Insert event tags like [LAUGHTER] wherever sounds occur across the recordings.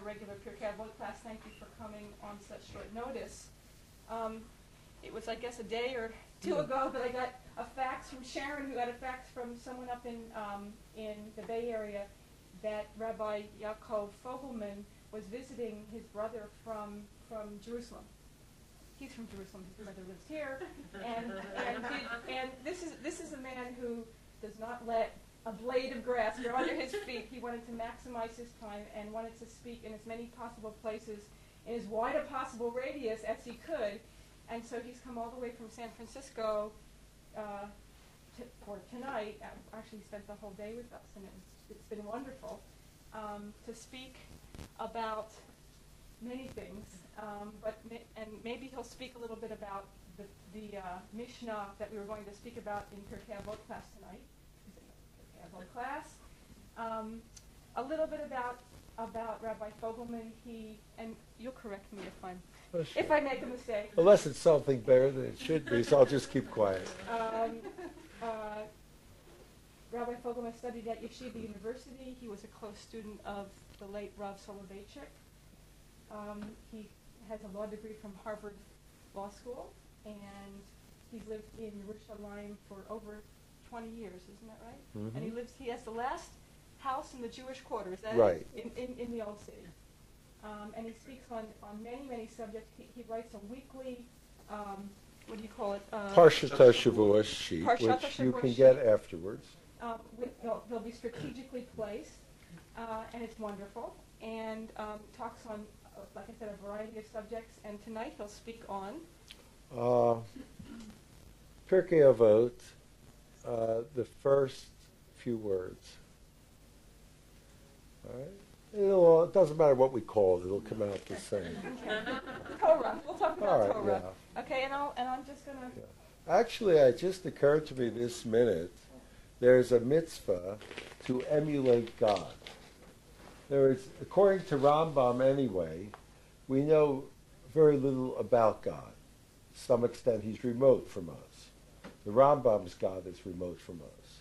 a regular Pirkei Avot class. Thank you for coming on such short notice. Um, it was, I guess, a day or two ago that I got a fax from Sharon, who got a fax from someone up in um, in the Bay Area, that Rabbi Yaakov Fogelman was visiting his brother from from Jerusalem. He's from Jerusalem. His brother lives here, and and, and this is this is a man who does not let a blade of grass under his feet. He wanted to maximize his time and wanted to speak in as many possible places in as wide a possible radius as he could. And so he's come all the way from San Francisco uh, for tonight. Uh, actually, spent the whole day with us, and it's, it's been wonderful um, to speak about many things. Um, but ma- and maybe he'll speak a little bit about the, the uh, Mishnah that we were going to speak about in Pirkei Avot class tonight. Avot class. Um, a little bit about about Rabbi Fogelman. He and you'll correct me if I'm sure. if I make a mistake. Unless it's something better than it should be, so I'll just keep quiet. Um, uh, Rabbi Fogelman studied at Yeshiva University. He was a close student of the late Rav Soloveitchik. Um, he has a law degree from Harvard Law School, and he's lived in Yerushalayim for over 20 years, isn't that right? And he Mhm. lives. He has the last house in the Jewish Quarter. Is that Right. in, in, in the old city? Um, and he speaks on, on many many subjects. He, he writes a weekly. Um, what do you call it? Uh, Parshat Shavua sheet, Parshat which you can sheet. get afterwards. um, with, they'll, they'll be strategically placed, uh, and it's wonderful. And um, talks on, uh, like I said, a variety of subjects. And tonight he'll speak on. Uh, Pirkei Avot, uh, the first few words. All right? It'll, it doesn't matter what we call it; it'll come out the same. [LAUGHS] Torah. We'll talk about right, Torah. yeah. Okay, and I'll and I'm just gonna. Yeah. Actually, it just occurred to me this minute, there's a mitzvah to emulate God. There is, according to Rambam anyway, we know very little about God. To some extent, he's remote from us. The Rambam's God is remote from us.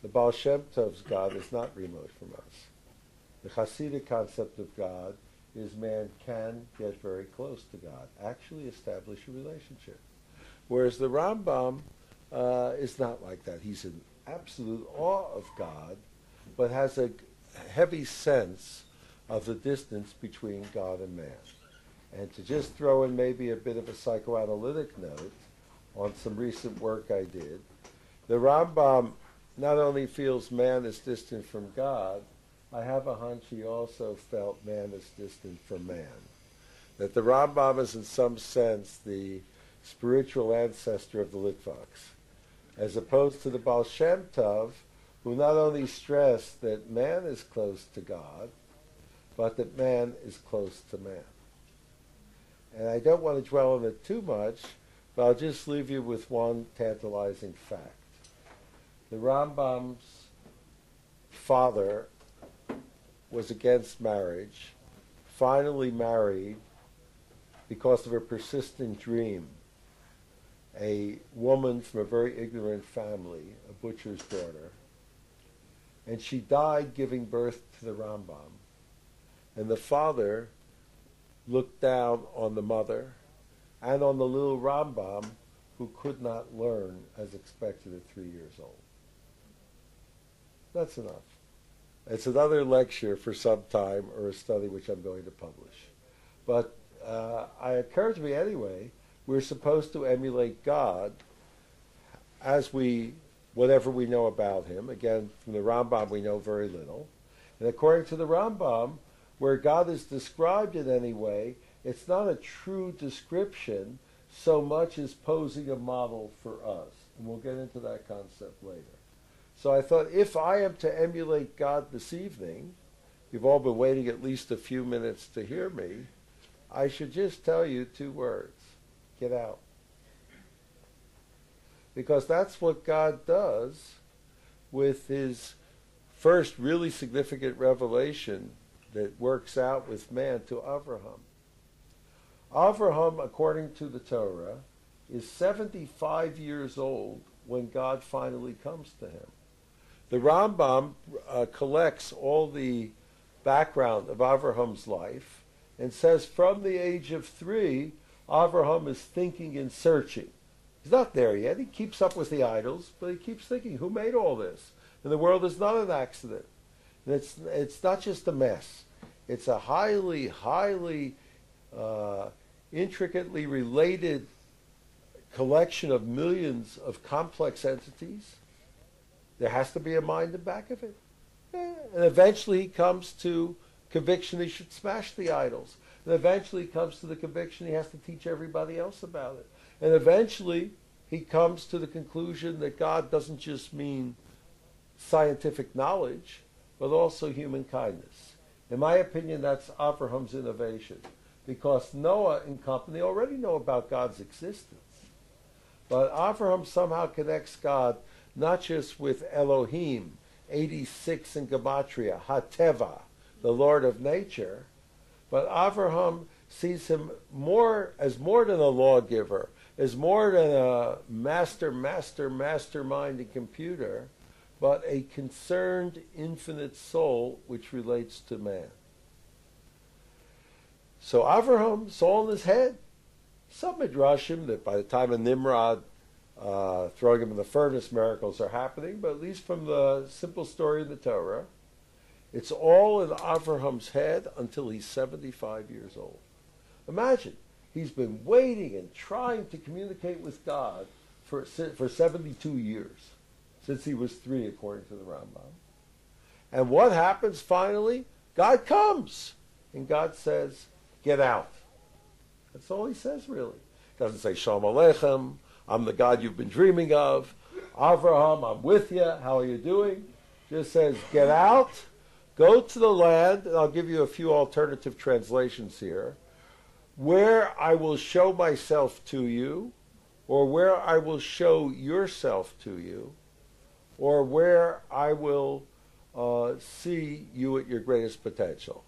The Baal Shem Tov's God is not remote from us. The Hasidic concept of God is man can get very close to God, actually establish a relationship. Whereas the Rambam uh, is not like that. He's in absolute awe of God, but has a heavy sense of the distance between God and man. And to just throw in maybe a bit of a psychoanalytic note on some recent work I did, the Rambam not only feels man is distant from God, I have a hunch he also felt man is distant from man. That the Rambam is in some sense the spiritual ancestor of the Litvaks, as opposed to the Baal Shem Tov, who not only stressed that man is close to God, but that man is close to man. And I don't want to dwell on it too much, but I'll just leave you with one tantalizing fact. The Rambam's father was against marriage, finally married because of a persistent dream. A woman from a very ignorant family, a butcher's daughter, and she died giving birth to the Rambam. And the father looked down on the mother and on the little Rambam who could not learn as expected at three years old. That's enough. It's another lecture for some time or a study which I'm going to publish. But uh, it occurred to me anyway, we're supposed to emulate God as we, whatever we know about him. Again, from the Rambam we know very little. And according to the Rambam, where God is described in any way, it's not a true description so much as posing a model for us. And we'll get into that concept later. So I thought if I am to emulate God this evening, you've all been waiting at least a few minutes to hear me, I should just tell you two words. Get out. Because that's what God does with his first really significant revelation that works out with man to Avraham. Avraham, according to the Torah, is 75 years old when God finally comes to him. The Rambam uh, collects all the background of Abraham's life and says from the age of three, Abraham is thinking and searching. He's not there yet. He keeps up with the idols, but he keeps thinking, who made all this? And the world is not an accident. And it's, it's not just a mess. It's a highly, highly uh, intricately related collection of millions of complex entities. There has to be a mind in back of it. And eventually he comes to conviction he should smash the idols. And eventually he comes to the conviction he has to teach everybody else about it. And eventually he comes to the conclusion that God doesn't just mean scientific knowledge, but also human kindness. In my opinion, that's Abraham's innovation. Because Noah and company already know about God's existence. But Abraham somehow connects God not just with Elohim, 86 in Gematria, Hateva, the Lord of nature, but Abraham sees him more as more than a lawgiver, as more than a master, master, mastermind and computer, but a concerned infinite soul which relates to man. So Avraham saw in his head some midrashim that by the time of Nimrod, uh, throwing him in the furnace, miracles are happening. But at least from the simple story in the Torah, it's all in Avraham's head until he's 75 years old. Imagine he's been waiting and trying to communicate with God for for 72 years since he was three, according to the Rambam. And what happens finally? God comes, and God says, "Get out." That's all he says, really. He doesn't say Shalom Aleichem. I'm the God you've been dreaming of. Avraham, I'm with you. How are you doing? Just says, get out, go to the land, and I'll give you a few alternative translations here, where I will show myself to you, or where I will show yourself to you, or where I will uh, see you at your greatest potential.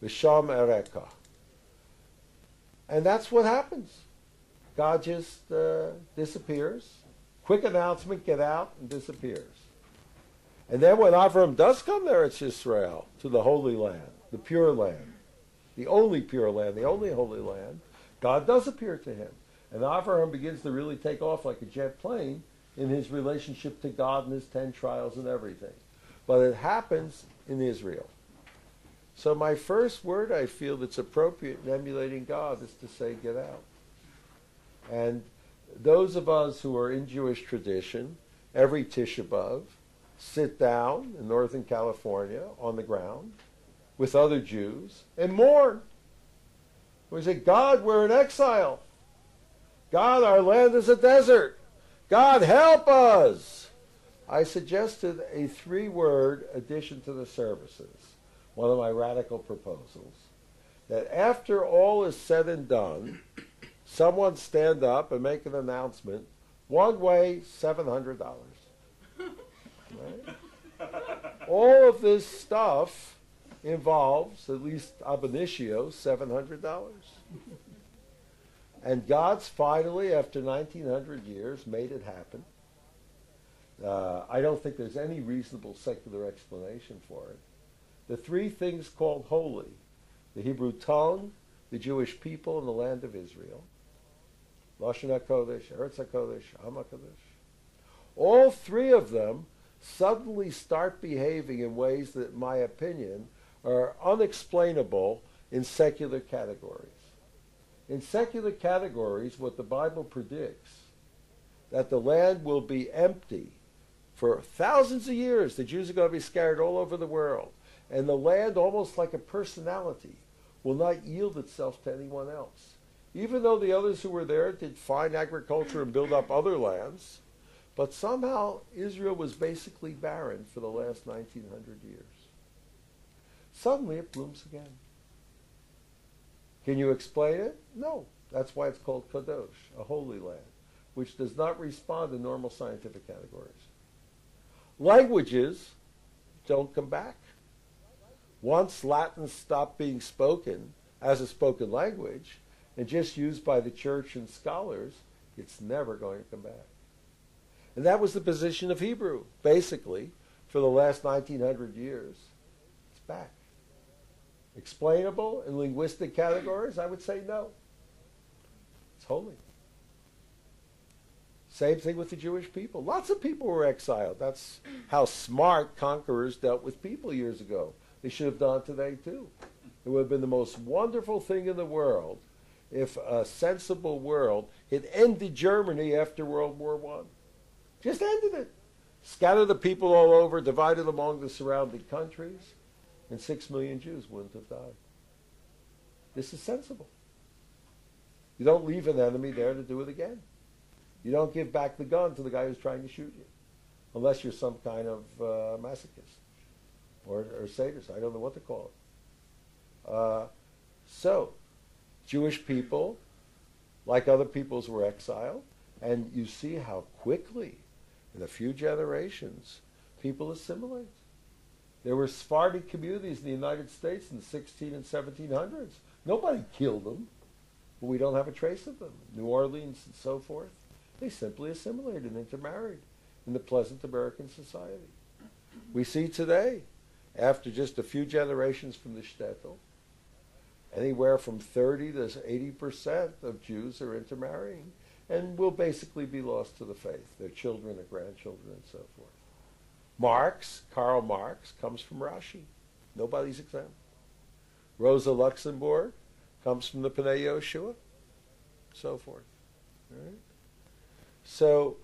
Visham Ereka. And that's what happens. God just uh, disappears. Quick announcement, get out, and disappears. And then when Avram does come there, it's Israel, to the Holy Land, the pure land, the only pure land, the only holy land. God does appear to him. And Avram begins to really take off like a jet plane in his relationship to God and his ten trials and everything. But it happens in Israel. So my first word I feel that's appropriate in emulating God is to say, get out. And those of us who are in Jewish tradition, every Tisha B'Av, sit down in Northern California on the ground with other Jews and mourn. We say, God, we're in exile. God, our land is a desert. God, help us. I suggested a three word addition to the services, one of my radical proposals, that after all is said and done, someone stand up and make an announcement. One way, seven hundred dollars. Right? All of this stuff involves, at least ab initio, seven hundred dollars. And God's finally, after 1900 years, made it happen. Uh, I don't think there's any reasonable secular explanation for it. The three things called holy the Hebrew tongue, the Jewish people, and the land of Israel Lashon HaKodesh, Eretz HaKodesh, Am. All three of them suddenly start behaving in ways that, in my opinion, are unexplainable in secular categories. In secular categories, what the Bible predicts, that the land will be empty for thousands of years. The Jews are going to be scattered all over the world. And the land, almost like a personality, will not yield itself to anyone else even though the others who were there did fine agriculture and build up other lands, but somehow Israel was basically barren for the last 1900 years. Suddenly it blooms again. Can you explain it? No. That's why it's called Kadosh, a holy land, which does not respond to normal scientific categories. Languages don't come back. Once Latin stopped being spoken as a spoken language, and just used by the church and scholars, it's never going to come back. And that was the position of Hebrew, basically, for the last 1900 years. It's back. Explainable in linguistic categories? I would say no. It's holy. Same thing with the Jewish people. Lots of people were exiled. That's how smart conquerors dealt with people years ago. They should have done today too. It would have been the most wonderful thing in the world if a sensible world had ended Germany after World War One. Just ended it. Scattered the people all over, divided among the surrounding countries, and six million Jews wouldn't have died. This is sensible. You don't leave an enemy there to do it again. You don't give back the gun to the guy who's trying to shoot you, unless you're some kind of uh, masochist or, or sadist. I don't know what to call it. Uh, so, Jewish people, like other peoples, were exiled, and you see how quickly, in a few generations, people assimilate. There were Sephardic communities in the United States in the 16 and 1700s. Nobody killed them, but we don't have a trace of them. New Orleans and so forth. They simply assimilated and intermarried in the pleasant American society. We see today, after just a few generations from the shtetl, anywhere from 30 to 80 percent of Jews are intermarrying and will basically be lost to the faith, their children, their grandchildren, and so forth. Marx, Karl Marx, comes from Rashi. Nobody's exempt. Rosa Luxemburg comes from the Pnei Yoshua, so forth. Right? So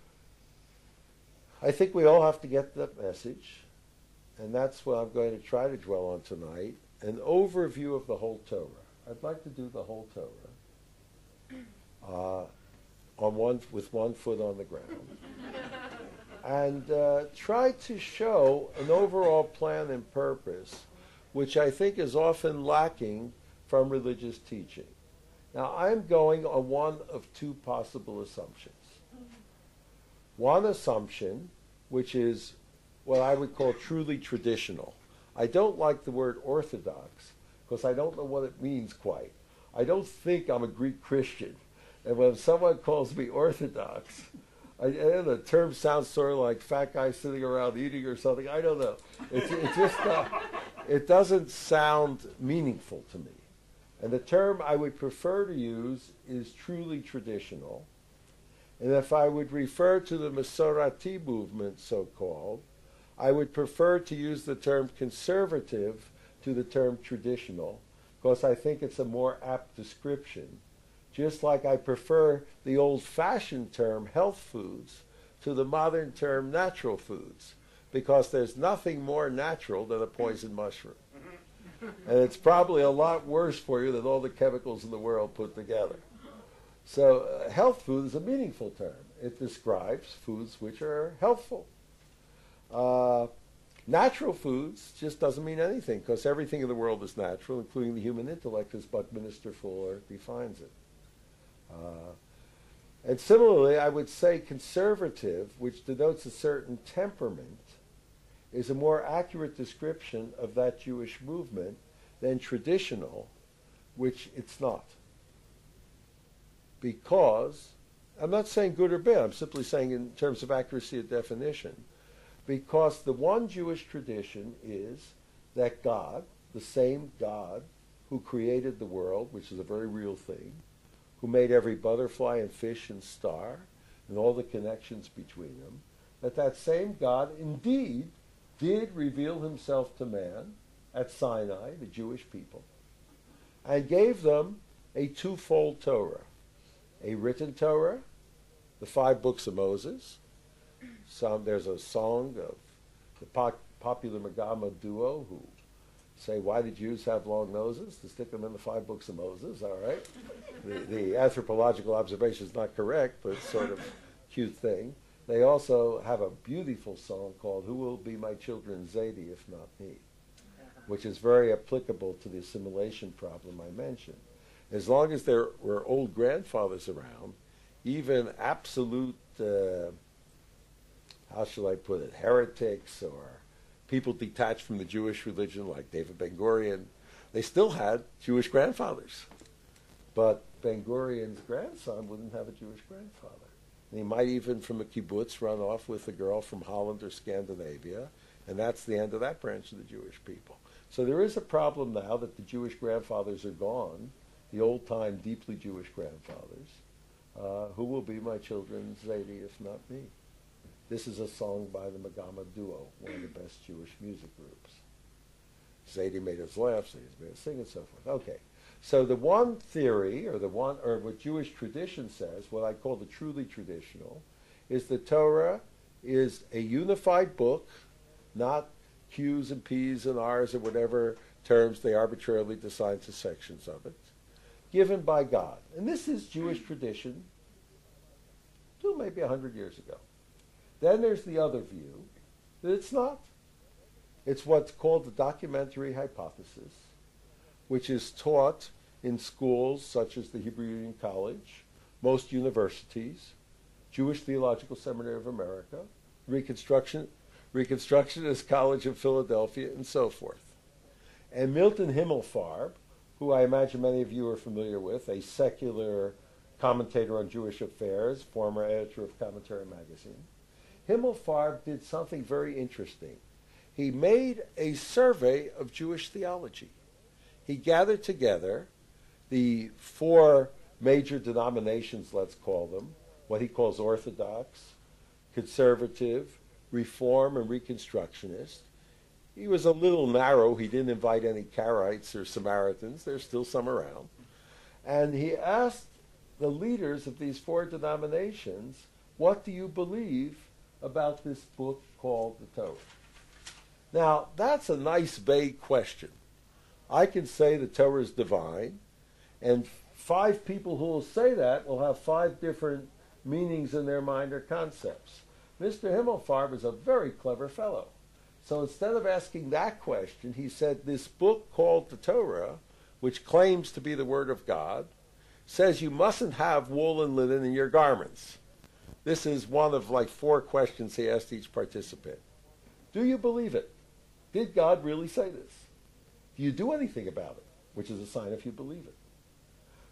I think we all have to get that message, and that's what I'm going to try to dwell on tonight an overview of the whole Torah. I'd like to do the whole Torah uh, on one, with one foot on the ground. and uh, try to show an overall plan and purpose, which I think is often lacking from religious teaching. Now, I'm going on one of two possible assumptions one assumption, which is what I would call truly traditional. I don't like the word orthodox because I don't know what it means quite. I don't think I'm a Greek Christian. And when someone calls me orthodox, I, I the term sounds sort of like fat guy sitting around eating or something. I don't know. It, it just it doesn't sound meaningful to me. And the term I would prefer to use is truly traditional. And if I would refer to the Masorati movement, so called, I would prefer to use the term conservative to the term traditional, because I think it's a more apt description. Just like I prefer the old fashioned term health foods to the modern term natural foods, because there's nothing more natural than a poison mushroom. And it's probably a lot worse for you than all the chemicals in the world put together. So, uh, health food is a meaningful term. It describes foods which are healthful. Uh, natural foods just doesn't mean anything because everything in the world is natural, including the human intellect, as Buckminster Fuller defines it. Uh, and similarly, I would say conservative, which denotes a certain temperament, is a more accurate description of that Jewish movement than traditional, which it's not because I'm not saying good or bad, I'm simply saying in terms of accuracy of definition, because the one Jewish tradition is that God, the same God who created the world, which is a very real thing, who made every butterfly and fish and star and all the connections between them, that that same God indeed did reveal himself to man at Sinai, the Jewish people, and gave them a twofold Torah a written Torah, the five books of Moses. Some there's a song of the po- popular Megama duo who say, "Why did Jews have long noses?" To stick them in the five books of Moses. All right, the, the anthropological observation is not correct, but sort of cute thing. They also have a beautiful song called "Who Will Be My Children Zadie If Not Me," which is very applicable to the assimilation problem I mentioned as long as there were old grandfathers around, even absolute, uh, how shall I put it, heretics or people detached from the Jewish religion like David Ben Gurion, they still had Jewish grandfathers. But Ben Gurion's grandson wouldn't have a Jewish grandfather. And he might even, from a kibbutz, run off with a girl from Holland or Scandinavia, and that's the end of that branch of the Jewish people. So there is a problem now that the Jewish grandfathers are gone, the old time, deeply Jewish grandfathers. Uh, who will be my children's Zadie if not me? This is a song by the Megama Duo, one of the best Jewish music groups. Zadie made us laugh, Zadie made us sing, and so forth. Okay. So the one theory, or the one, or what Jewish tradition says, what I call the truly traditional, is the Torah is a unified book, not Q's and P's and R's or whatever terms they arbitrarily assign to sections of it, given by God. And this is Jewish tradition, to maybe a hundred years ago. Then there's the other view that it's not. It's what's called the documentary hypothesis, which is taught in schools such as the Hebrew Union College, most universities, Jewish Theological Seminary of America, Reconstruction, Reconstructionist College of Philadelphia, and so forth. And Milton Himmelfarb, who I imagine many of you are familiar with, a secular commentator on Jewish affairs, former editor of Commentary Magazine, Himmelfarb did something very interesting. He made a survey of Jewish theology. He gathered together the four major denominations, let's call them, what he calls Orthodox, Conservative, Reform, and Reconstructionist. He was a little narrow. He didn't invite any Karaites or Samaritans. There's still some around. And he asked the leaders of these four denominations, what do you believe about this book called the Torah? Now, that's a nice vague question. I can say the Torah is divine, and five people who will say that will have five different meanings in their mind or concepts. Mr. Himmelfarb is a very clever fellow. So instead of asking that question, he said this book called the Torah, which claims to be the Word of God, says you mustn't have wool and linen in your garments. This is one of like four questions he asked each participant. Do you believe it? Did God really say this? Do you do anything about it? Which is a sign if you believe it.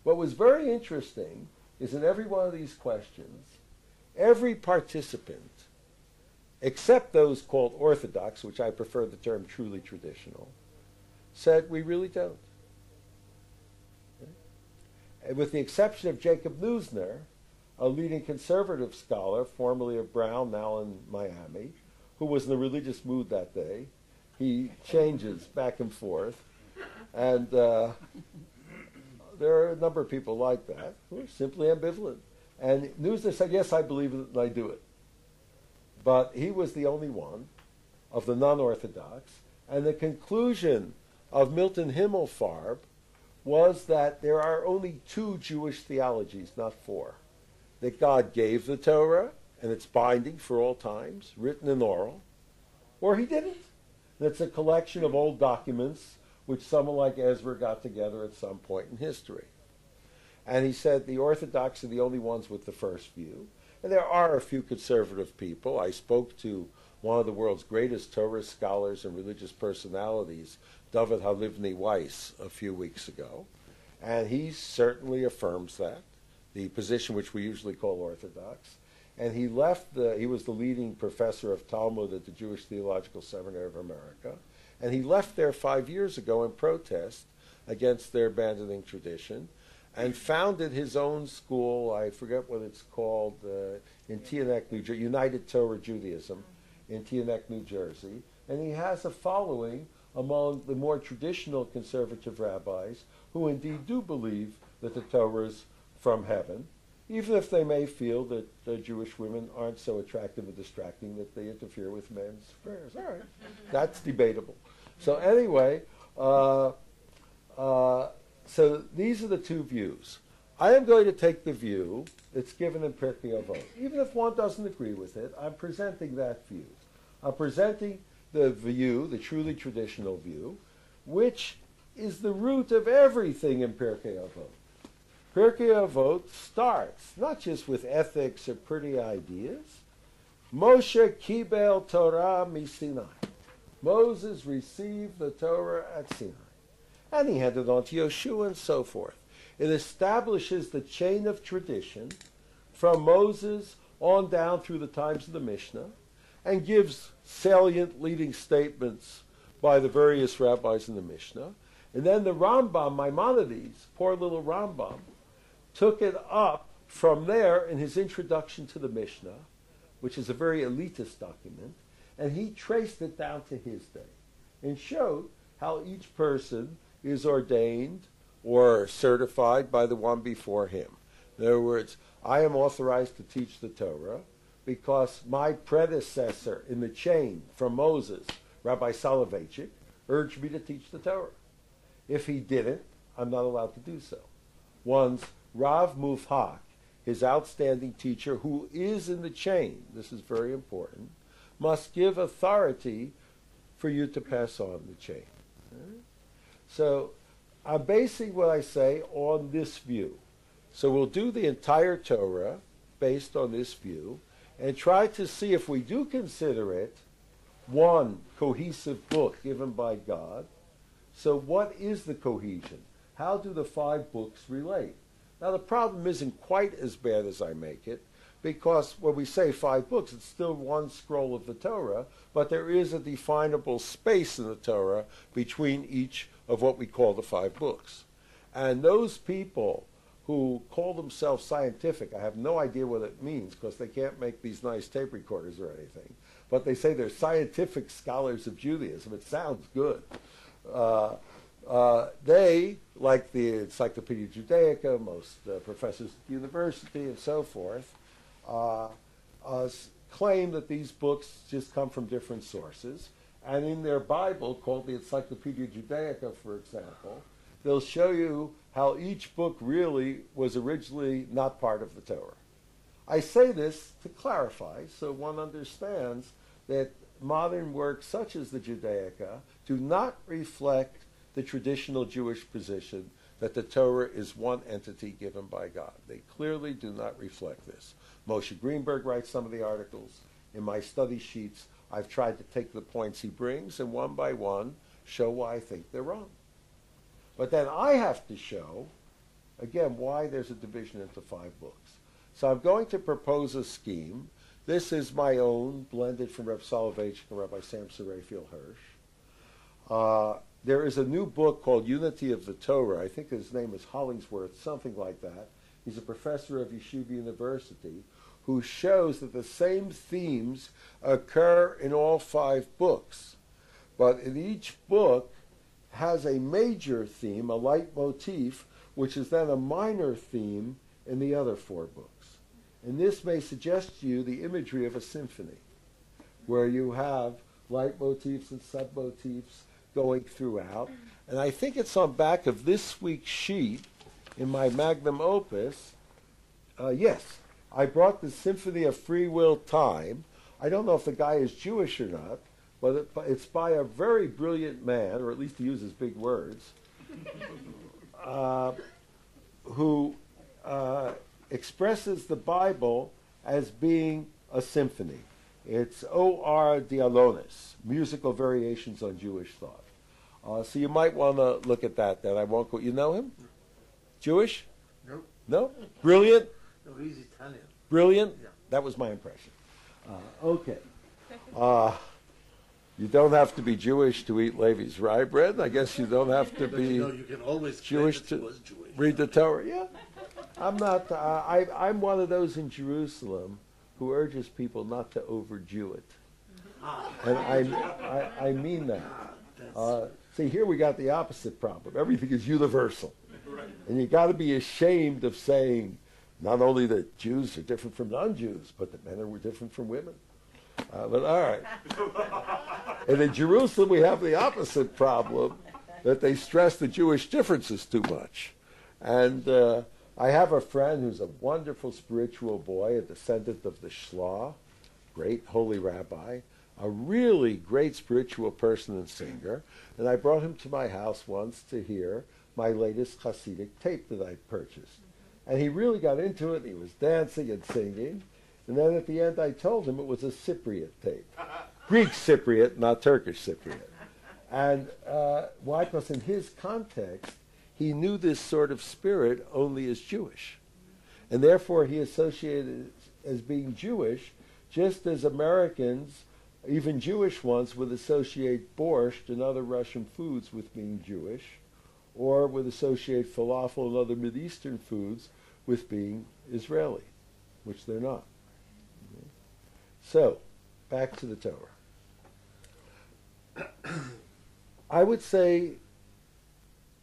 What was very interesting is in every one of these questions, every participant, except those called orthodox, which I prefer the term truly traditional, said, we really don't. With the exception of Jacob Neusner, a leading conservative scholar, formerly of Brown, now in Miami, who was in a religious mood that day, he changes back and forth. And uh, there are a number of people like that who are simply ambivalent. And Neusner said, yes, I believe it and I do it. But he was the only one of the non-Orthodox. And the conclusion of Milton Himmelfarb was that there are only two Jewish theologies, not four. That God gave the Torah, and it's binding for all times, written and oral, or he didn't. That's a collection of old documents which someone like Ezra got together at some point in history. And he said the Orthodox are the only ones with the first view. And there are a few conservative people. I spoke to one of the world's greatest Torah scholars and religious personalities, David Halivni Weiss, a few weeks ago. And he certainly affirms that, the position which we usually call Orthodox. And he left the, he was the leading professor of Talmud at the Jewish Theological Seminary of America. And he left there five years ago in protest against their abandoning tradition and founded his own school, I forget what it's called, uh, in Teaneck, New Jersey, United Torah Judaism in Teaneck, New Jersey. And he has a following among the more traditional conservative rabbis who indeed do believe that the Torah is from heaven even if they may feel that Jewish women aren't so attractive and distracting that they interfere with men's affairs. All right, that's debatable. So anyway, uh, uh, so these are the two views. I am going to take the view that's given in Pirkei Avot. Even if one doesn't agree with it, I'm presenting that view. I'm presenting the view, the truly traditional view, which is the root of everything in Pirkei Avot. Pirkei Avot starts not just with ethics or pretty ideas. Moshe kibel Torah miSinai. Moses received the Torah at Sinai. And he handed it on to Yeshua and so forth. It establishes the chain of tradition from Moses on down through the times of the Mishnah and gives salient leading statements by the various rabbis in the Mishnah. And then the Rambam, Maimonides, poor little Rambam, took it up from there in his introduction to the Mishnah, which is a very elitist document, and he traced it down to his day and showed how each person is ordained or certified by the one before him. In other words, I am authorized to teach the Torah because my predecessor in the chain from Moses, Rabbi Soloveitchik, urged me to teach the Torah. If he didn't, I'm not allowed to do so. One's Rav Muvhak, his outstanding teacher, who is in the chain, this is very important, must give authority for you to pass on the chain. So I'm basing what I say on this view. So we'll do the entire Torah based on this view and try to see if we do consider it one cohesive book given by God. So what is the cohesion? How do the five books relate? Now the problem isn't quite as bad as I make it because when we say five books, it's still one scroll of the Torah, but there is a definable space in the Torah between each of what we call the five books. And those people who call themselves scientific, I have no idea what it means because they can't make these nice tape recorders or anything, but they say they're scientific scholars of Judaism. It sounds good. Uh, uh, they, like the Encyclopedia Judaica, most uh, professors at the university, and so forth, uh, claim that these books just come from different sources. And in their Bible, called the Encyclopedia Judaica, for example, they'll show you how each book really was originally not part of the Torah. I say this to clarify so one understands that modern works such as the Judaica do not reflect the traditional Jewish position that the Torah is one entity given by God. They clearly do not reflect this. Moshe Greenberg writes some of the articles. In my study sheets, I've tried to take the points he brings and one by one show why I think they're wrong. But then I have to show, again, why there's a division into five books. So I'm going to propose a scheme. This is my own, blended from Reb Soloveitchik and Rabbi Samson Raphael Hirsch. Uh, there is a new book called Unity of the Torah. I think his name is Hollingsworth, something like that. He's a professor of Yeshiva University who shows that the same themes occur in all five books. But in each book has a major theme, a leitmotif, which is then a minor theme in the other four books. And this may suggest to you the imagery of a symphony, where you have leitmotifs and submotifs going throughout. And I think it's on back of this week's sheet in my magnum opus. Uh, yes, I brought the Symphony of Free Will Time. I don't know if the guy is Jewish or not, but it, it's by a very brilliant man, or at least he uses big words, [LAUGHS] uh, who uh, expresses the Bible as being a symphony. It's O.R. Dialonis, Musical Variations on Jewish Thought. Uh, so you might want to look at that. Then I won't go. You know him? Jewish? Nope. No. Brilliant. No, he's Italian. Brilliant. Yeah. That was my impression. Uh, okay. [LAUGHS] Uh, you don't have to be Jewish to eat Levy's rye bread. I guess you don't have to [LAUGHS] But be you know, you can always Jewish to Jewish. read the Torah. Yeah. I'm not. Uh, I, I'm one of those in Jerusalem who urges people not to over-Jew it, Ah, and I, I, I mean that. Uh, see, here we got the opposite problem. Everything is universal. And you got to be ashamed of saying not only that Jews are different from non-Jews, but that men are different from women. Uh, but all right. [LAUGHS] and in Jerusalem, we have the opposite problem that they stress the Jewish differences too much. And uh, I have a friend who's a wonderful spiritual boy, a descendant of the Shlah, great holy rabbi, a really great spiritual person and singer. And I brought him to my house once to hear my latest Hasidic tape that I purchased. And he really got into it. He was dancing and singing. And then at the end, I told him it was a Cypriot tape. [LAUGHS] Greek Cypriot, not Turkish Cypriot. And uh, why? Because in his context, he knew this sort of spirit only as Jewish. And therefore, he associated as being Jewish, just as Americans even Jewish ones would associate borscht and other Russian foods with being Jewish, or would associate falafel and other Mideastern foods with being Israeli, which they're not. So, back to the Torah. [COUGHS] I would say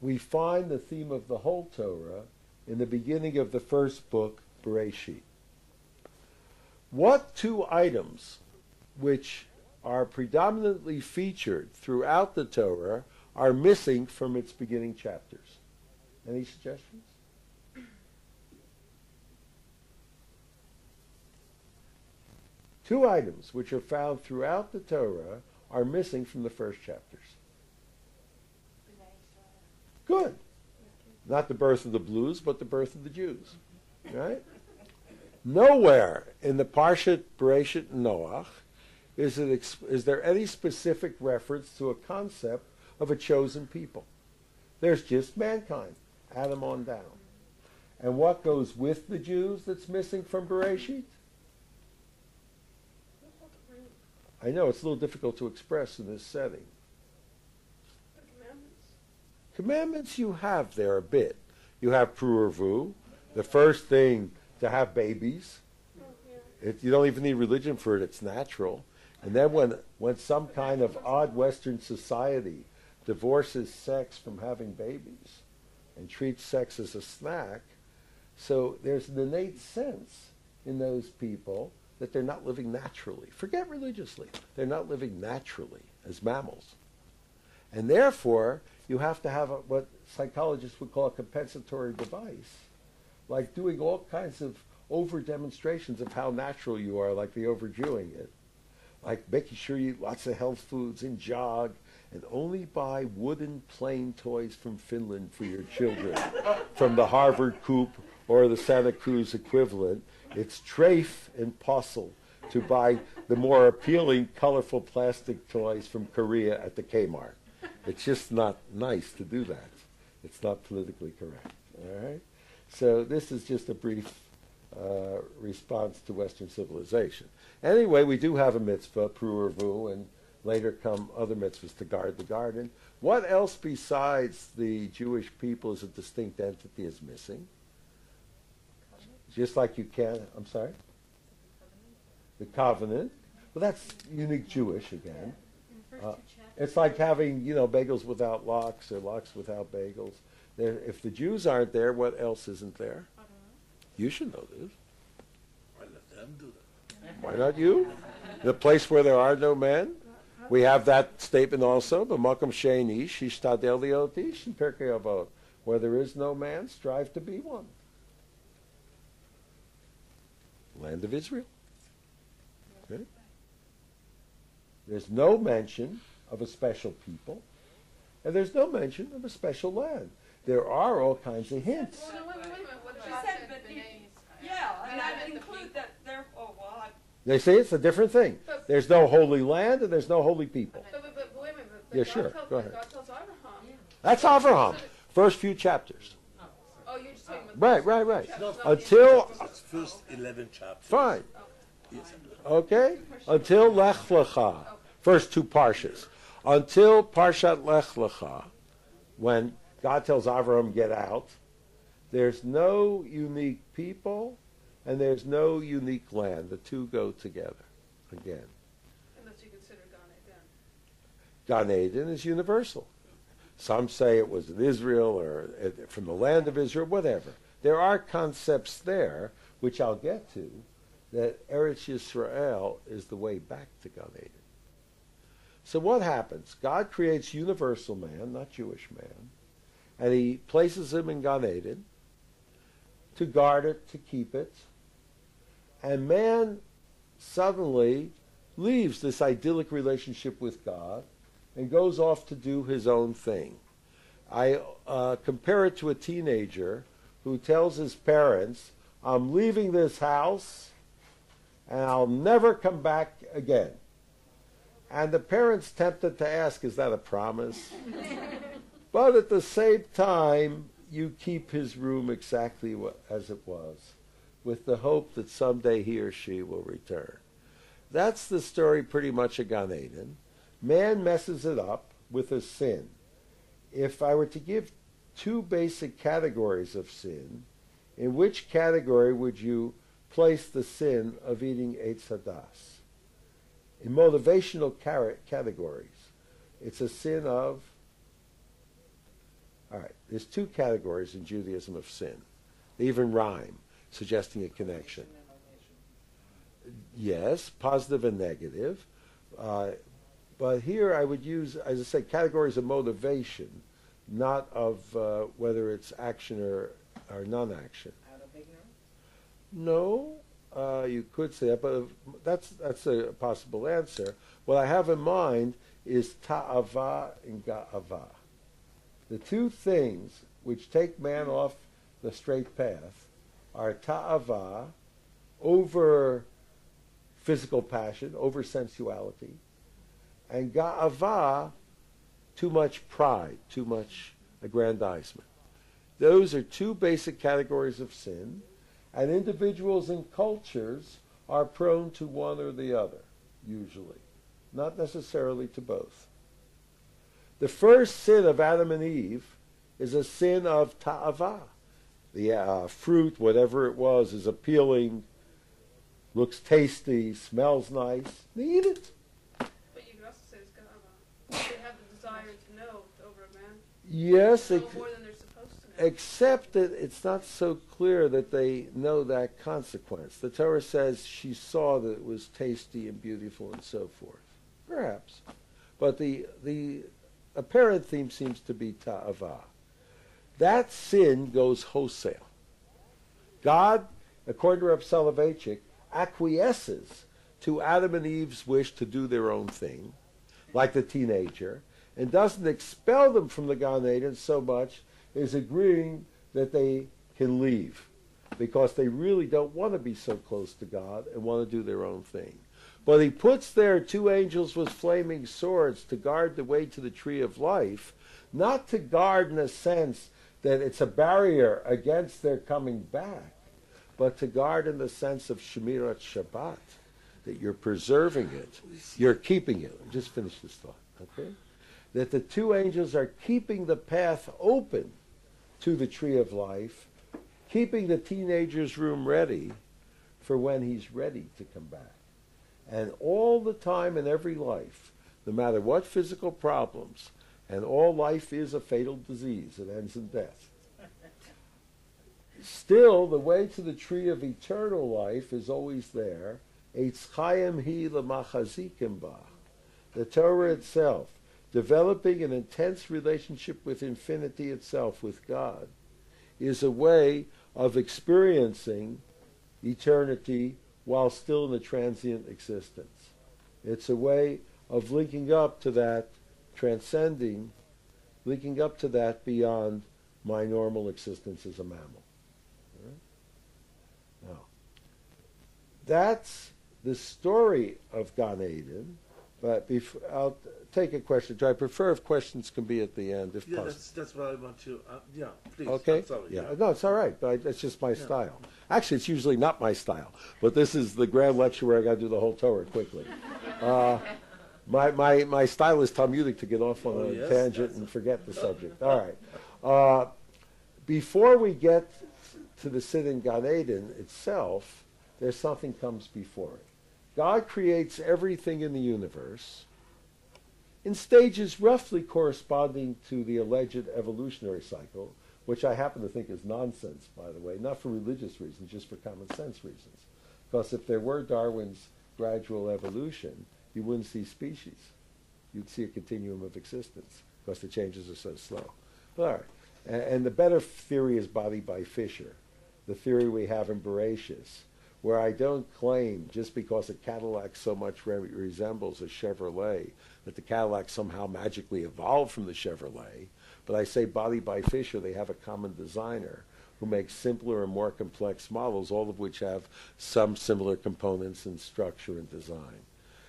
we find the theme of the whole Torah in the beginning of the first book, Bereshit. What two items which are predominantly featured throughout the Torah are missing from its beginning chapters? Any suggestions? Two items which are found throughout the Torah are missing from the first chapters. Good. Not the birth of the blues, but the birth of the Jews. Right? Nowhere in the Parshat Bereshit Noach is, it ex- is there any specific reference to a concept of a chosen people. There's just mankind, Adam on down. And what goes with the Jews that's missing from Bereshit? I know it's a little difficult to express in this setting. Commandments you have there a bit. You have pru u'rvu, the first thing to have babies. It, you don't even need religion for it; it's natural. And then when when some kind of odd Western society divorces sex from having babies and treats sex as a snack, so there's an innate sense in those people that they're not living naturally. Forget religiously; they're not living naturally as mammals, and therefore you have to have a, what psychologists would call a compensatory device, like doing all kinds of over demonstrations of how natural you are, like the overdoing it, like making sure you eat lots of health foods and jog, and only buy wooden plane toys from Finland for your children, from the Harvard Coop or the Santa Cruz equivalent. It's trafe and pasul to buy the more appealing, colorful plastic toys from Korea at the Kmart. It's just not nice to do that. It's not politically correct. All right. So this is just a brief uh, response to Western civilization. Anyway, we do have a mitzvah, pru u'rvu, and later come other mitzvahs to guard the garden. What else besides the Jewish people as a distinct entity is missing? Just like you can, I'm sorry? The covenant. Well, that's unique Jewish again. Uh, it's like having, you know, bagels without lox or lox without bagels. There, if the Jews aren't there, what else isn't there? Uh-huh. You should know this. Why let them do that? Why not you? The place where there are no men. Uh-huh. We have that statement also. B'makom sheini shishtadel liotish in Pirkei Avot. Where there is no man, strive to be one. Land of Israel. Okay. There's no mention of a special people, and there's no mention of a special land. There are all kinds of hints. Well, no, wait, wait, wait, wait. She said, but you- Yeah, and I I meant the include that there, oh, well, I, They say it's a different thing. There's no holy land and there's no holy people. But, but, but, but wait a minute. But Yeah, God sure. Tells, Go ahead. God tells Abraham. That's Avraham. First few chapters. Oh, you're just talking about. Right, the right, right. chapters, Until- individual It's first 11 chapters. Fine. Yes. Okay? Until Lech Lecha. First two parshas. Until Parshat Lech Lecha, when God tells Avraham, get out, there's no unique people and there's no unique land. The two go together again. Unless you consider Gan Eden. Gan Eden is universal. Some say it was in Israel or uh, from the land of Israel, whatever. There are concepts there, which I'll get to, that Eretz Yisrael is the way back to Gan Eden. So what happens? God creates universal man, not Jewish man, and he places him in Gan Eden to guard it, to keep it. And man suddenly leaves this idyllic relationship with God and goes off to do his own thing. I uh, compare it to a teenager who tells his parents, I'm leaving this house and I'll never come back again. And the parents tempted to ask, Is that a promise? [LAUGHS] but at the same time, you keep his room exactly as it was, with the hope that someday he or she will return. That's the story pretty much of Gan Eden. Man messes it up with a sin. If I were to give two basic categories of sin, in which category would you place the sin of eating Eitz Hadas? In motivational categories, it's a sin of. All right, there's two categories in Judaism of sin. They even rhyme, suggesting a connection. Yes, positive and negative. Uh, but here I would use, as I said, categories of motivation, not of uh, whether it's action or, or non-action. Out of ignorance? No, uh, you could say that, but that's that's a possible answer. What I have in mind is ta'ava and ga'ava. The two things which take man off the straight path are ta'ava, over physical passion, over sensuality, and ga'ava, too much pride, too much aggrandizement. Those are two basic categories of sin, and individuals and cultures are prone to one or the other, usually, not necessarily to both. The first sin of Adam and Eve is a sin of ta'ava. The uh, fruit, whatever it was, is appealing, looks tasty, smells nice. They eat it. But you could also say it's ga'ava. They have the desire to know over a man. Yes, ex- more than they're supposed to know. Except that it's not so clear that they know that consequence. The Torah says she saw that it was tasty and beautiful and so forth. Perhaps. But the, the apparent theme seems to be ta'ava. That sin goes wholesale. God, according to Reb Soloveitchik, acquiesces to Adam and Eve's wish to do their own thing, like the teenager, and doesn't expel them from the Gan Eden so much as agreeing that they can leave because they really don't want to be so close to God and want to do their own thing. But he puts there two angels with flaming swords to guard the way to the tree of life, not to guard in a sense that it's a barrier against their coming back, but to guard in the sense of Shemirat Shabbat, that you're preserving it, you're keeping it. Just finish this thought, okay? That the two angels are keeping the path open to the tree of life, keeping the teenager's room ready for when he's ready to come back. And all the time in every life, no matter what physical problems, and all life is a fatal disease, it ends in death. Still, the way to the tree of eternal life is always there. Eitz chayim hi l'machazikim. The Torah itself, developing an intense relationship with infinity itself, with God, is a way of experiencing eternity while still in a transient existence. It's a way of linking up to that, transcending, linking up to that beyond my normal existence as a mammal. Right? Now, that's the story of Gan Eden. But bef- I'll take a question. I prefer if questions can be at the end, if Yeah, possible. that's, that's what I want to, uh, yeah, please. Okay. Sorry, yeah. No, it's all right. But I, that's just my style. Actually, it's usually not my style. But this is the grand lecture where I got to do the whole Torah quickly. [LAUGHS] Uh, my, my, my style is Talmudic to get off on Oh, a yes? tangent and forget the [LAUGHS] subject. All right. Uh, before we get to the sin in Gan Eden itself, there's something comes before it. God creates everything in the universe in stages roughly corresponding to the alleged evolutionary cycle, which I happen to think is nonsense, by the way, not for religious reasons, just for common sense reasons. Because if there were Darwin's gradual evolution, you wouldn't see species. You'd see a continuum of existence, because the changes are so slow. But all right. And, the better theory is body by Fisher, the theory we have in Bereshit, where I don't claim just because a Cadillac so much re- resembles a Chevrolet that the Cadillac somehow magically evolved from the Chevrolet, but I say body by Fisher, they have a common designer who makes simpler and more complex models, all of which have some similar components in structure and design.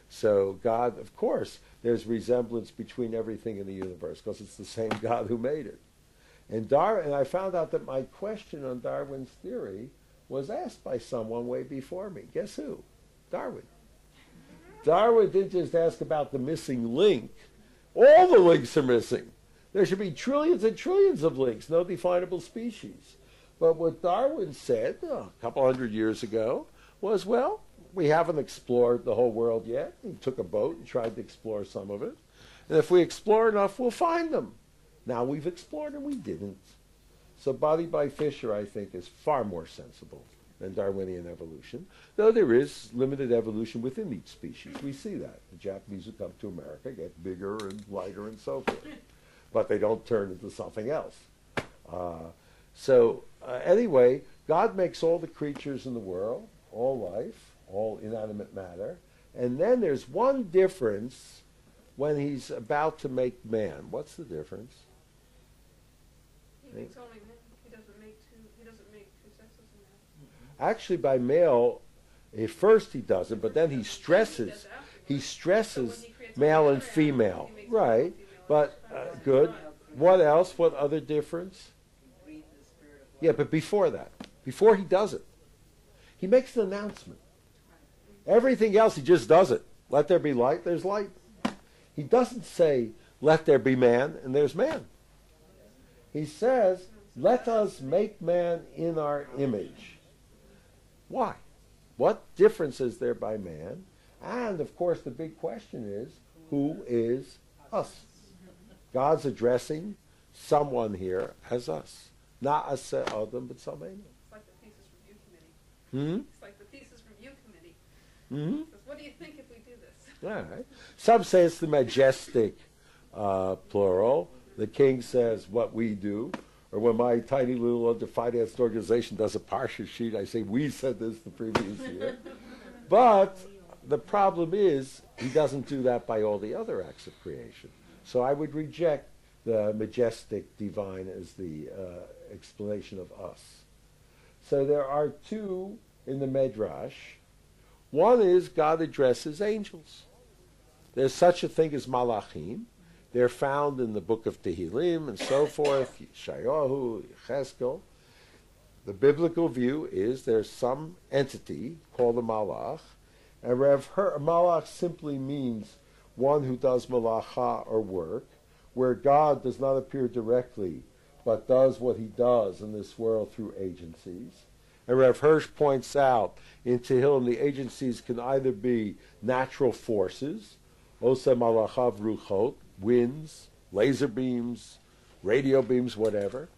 So God, of course, there's resemblance between everything in the universe because it's the same God who made it. And Dar- and I found out that my question on Darwin's theory was asked by someone way before me. Guess who? Darwin. Darwin didn't just ask about the missing link. All the links are missing. There should be trillions and trillions of links, no definable species. But what Darwin said oh, a couple hundred years ago was, well, we haven't explored the whole world yet. He took a boat and tried to explore some of it. And if we explore enough, we'll find them. Now we've explored and we didn't. So Body by Fisher, I think, is far more sensible than Darwinian evolution, though there is limited evolution within each species. We see that. The Japanese who come to America get bigger and lighter and so forth, but they don't turn into something else. Uh, so uh, anyway, God makes all the creatures in the world, all life, all inanimate matter, and then there's one difference when he's about to make man. What's the difference? He makes only men. He doesn't make two. He doesn't make two sexes in that. Actually, by male, at first he doesn't, but then he stresses. He stresses male and female. Right. But uh, good. What else? What other difference? Yeah, but before that, before he does it, he makes an announcement. Everything else, he just does it. Let there be light, there's light. He doesn't say, let there be man, and there's man. He says, let us make man in our image. Why? What difference is there by man? And of course, the big question is, who is us? God's addressing someone here as us. Not us Adam, but some angel. It's like the thesis review committee. Hmm? It's like the thesis review committee. Hmm? Says, what do you think if we do this? [LAUGHS] All right. Some say it's the majestic uh, plural. The king says what we do. Or when my tiny little underfinanced organization does a parsha sheet, I say we said this the previous year. [LAUGHS] but the problem is he doesn't do that by all the other acts of creation. So I would reject the majestic divine as the uh, explanation of us. So there are two in the Medrash. One is God addresses angels. There's such a thing as malachim. They're found in the book of Tehillim and so forth, Shayahu, Cheskel. The biblical view is there's some entity called a malach, and Rev Her, malach simply means one who does malacha or work, where God does not appear directly, but does what he does in this world through agencies. And Rev Hirsch points out in Tehillim the agencies can either be natural forces, Osa Malachav Ruchot, winds, laser beams, radio beams, whatever,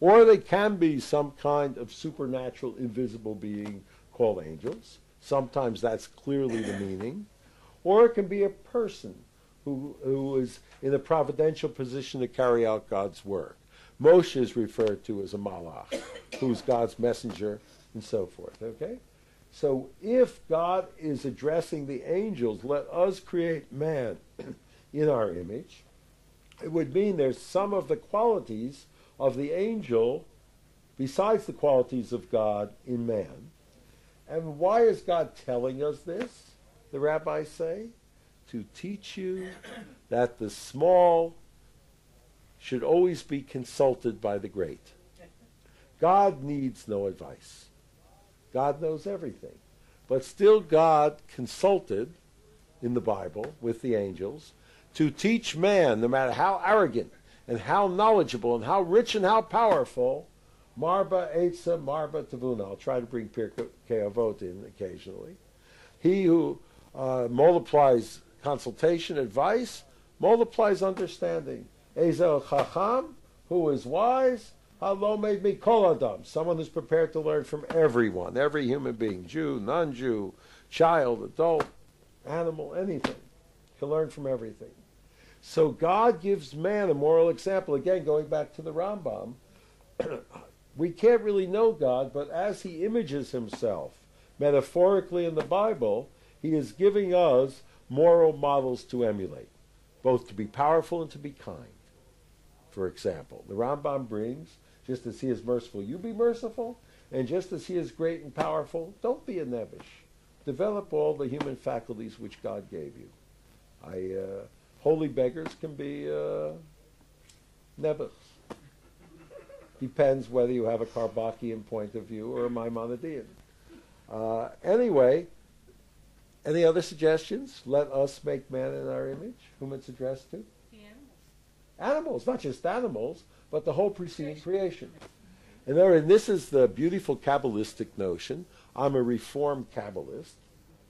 or they can be some kind of supernatural invisible being called angels. Sometimes that's clearly the meaning. Or it can be a person who, who is in a providential position to carry out God's work. Moshe is referred to as a malach, who's God's messenger, and so forth. Okay? So if God is addressing the angels, let us create man [CLEARS THROAT] in our image, it would mean there's some of the qualities of the angel besides the qualities of God in man. And why is God telling us this? The rabbis say, to teach you that the small should always be consulted by the great. God needs no advice. God knows everything. But still, God consulted in the Bible with the angels to teach man, no matter how arrogant and how knowledgeable and how rich and how powerful, Marba Eitzah, Marba Tavuna. I'll try to bring Pirkei Avot in occasionally. He who uh, multiplies consultation, advice, multiplies understanding. Ezel Chacham, who is wise, halomed mi kol adam, someone who's prepared to learn from everyone, every human being, Jew, non-Jew, child, adult, animal, anything. Can learn from everything. So God gives man a moral example. Again, going back to the Rambam, [CLEARS THROAT] we can't really know God, but as he images himself metaphorically in the Bible, he is giving us moral models to emulate, both to be powerful and to be kind. For example, the Rambam brings just as he is merciful, you be merciful. And just as he is great and powerful, don't be a nevish. Develop all the human faculties which God gave you. I, uh, holy beggars can be uh. Depends whether you have a Carlebachian point of view or a Maimonidean. Uh, anyway, Any other suggestions? Let us make man in our image. Whom it's addressed to? The animals. Animals, not just animals, but the whole preceding creation. And there, and this is the beautiful Kabbalistic notion. I'm a Reformed Kabbalist.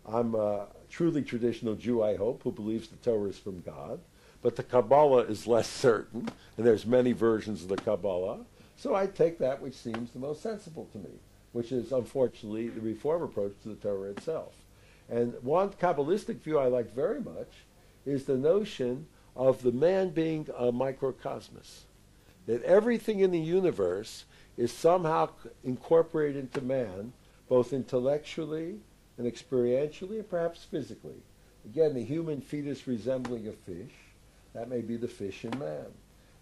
I'm a truly traditional Jew, I hope, who believes the Torah is from God. But the Kabbalah is less certain, and there's many versions of the Kabbalah. So I take that which seems the most sensible to me, which is unfortunately the Reform approach to the Torah itself. And one Kabbalistic view I like very much is the notion of the man being a microcosmos. That everything in the universe is somehow incorporated into man, both intellectually and experientially and perhaps physically. Again, the human fetus resembling a fish, that may be the fish in man.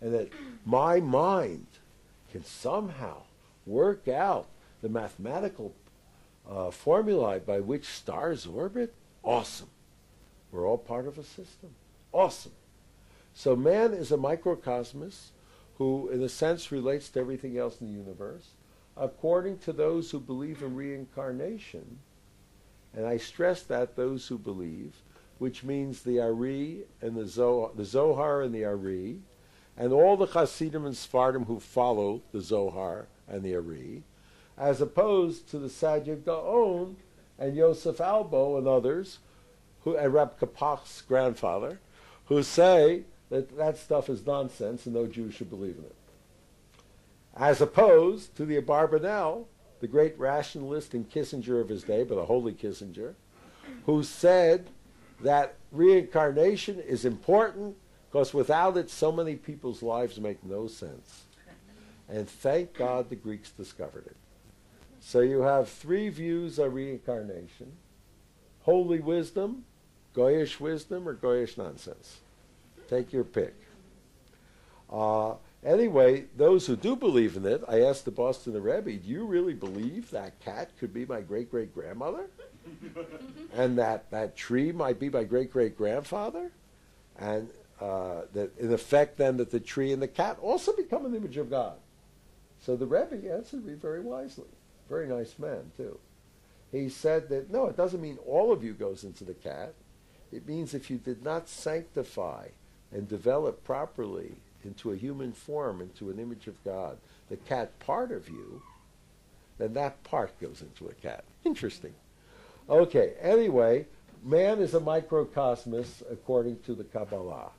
And that my mind can somehow work out the mathematical uh, formulae by which stars orbit, awesome. We're all part of a system. Awesome. So man is a microcosmos who, in a sense, relates to everything else in the universe. According to those who believe in reincarnation, and I stress that those who believe, which means the Ari and the Zohar, the Zohar and the Ari, and all the Hasidim and Sfardim who follow the Zohar and the Ari, as opposed to the Saadia Gaon and Yosef Albo and others, who, and Rab Kapach's grandfather, who say that that stuff is nonsense and no Jew should believe in it. As opposed to the Abarbanel, the great rationalist and Kissinger of his day, but a holy Kissinger, who said that reincarnation is important because without it, so many people's lives make no sense. And thank God the Greeks discovered it. So you have three views of reincarnation holy wisdom, Goyish wisdom, or Goyish nonsense. Take your pick. Uh, anyway, those who do believe in it, I asked the Boston Rebbe, do you really believe that cat could be my great great grandmother? and that that tree might be my great great grandfather? And uh, that in effect, then, that the tree and the cat also become an image of God. So the Rebbe answered me very wisely. Very nice man, too. He said that, no, it doesn't mean all of you goes into the cat. It means if you did not sanctify and develop properly into a human form, into an image of God, the cat part of you, then that part goes into a cat. Interesting. Okay, anyway, man is a microcosmos according to the Kabbalah.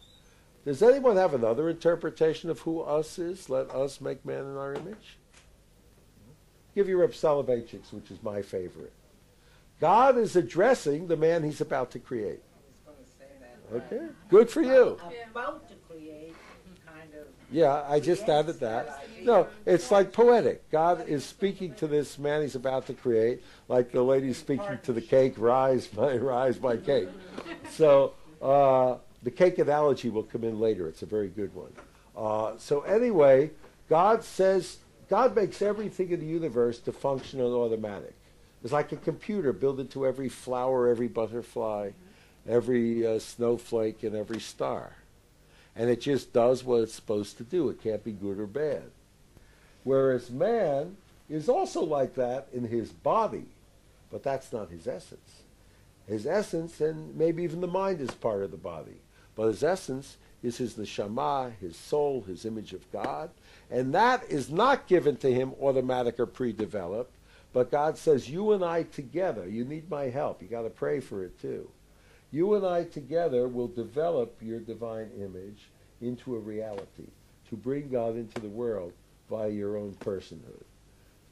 Does anyone have another interpretation of who us is? Let us make man in our image? Give you Reb Soloveitchik's, which is my favorite. God is addressing the man he's about to create. I was gonna say that. Okay? Good for you. About to create. Yeah, I just added that. No, it's like poetic. God is speaking to this man he's about to create, like the lady speaking to the cake, rise, my, rise, my cake. So uh, the cake analogy will come in later. It's a very good one. Uh, so anyway, God says, God makes everything in the universe to function on automatic. It's like a computer built into every flower, every butterfly, every uh, snowflake, and every star and it just does what it's supposed to do. It can't be good or bad. Whereas man is also like that in his body, but that's not his essence. His essence, and maybe even the mind is part of the body, but his essence is his neshama, his soul, his image of God, and that is not given to him automatic or pre-developed. But God says, "You and I together. You need my help. You got to pray for it too." You and I together will develop your divine image into a reality to bring God into the world by your own personhood.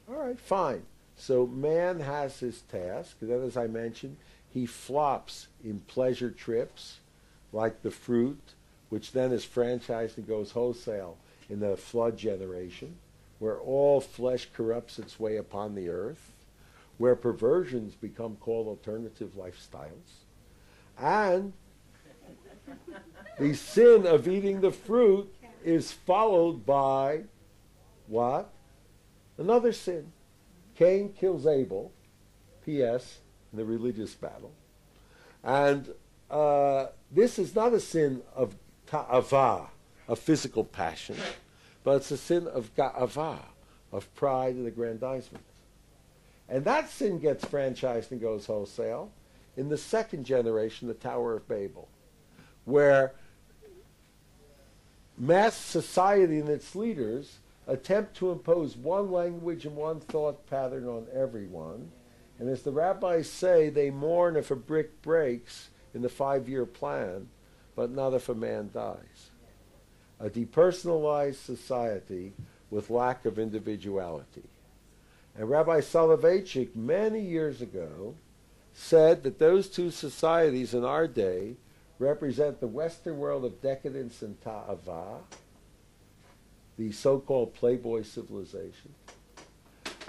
All right, fine. So man has his task. Then, as I mentioned, he flops in pleasure trips, like the fruit, which then is franchised and goes wholesale in the flood generation, where all flesh corrupts its way upon the earth, where perversions become called alternative lifestyles and the sin of eating the fruit is followed by what? Another sin. Cain kills Abel, P.S., in the religious battle. And uh, this is not a sin of ta'ava, of physical passion, but it's a sin of ga'ava, of pride and aggrandizement. And that sin gets franchised and goes wholesale in the second generation, the Tower of Babel, where mass society and its leaders attempt to impose one language and one thought pattern on everyone. And as the rabbis say, they mourn if a brick breaks in the five year plan, but not if a man dies. A depersonalized society with lack of individuality. And Rabbi Soloveitchik, many years ago, said that those two societies in our day represent the Western world of decadence and ta'ava, the so-called playboy civilization,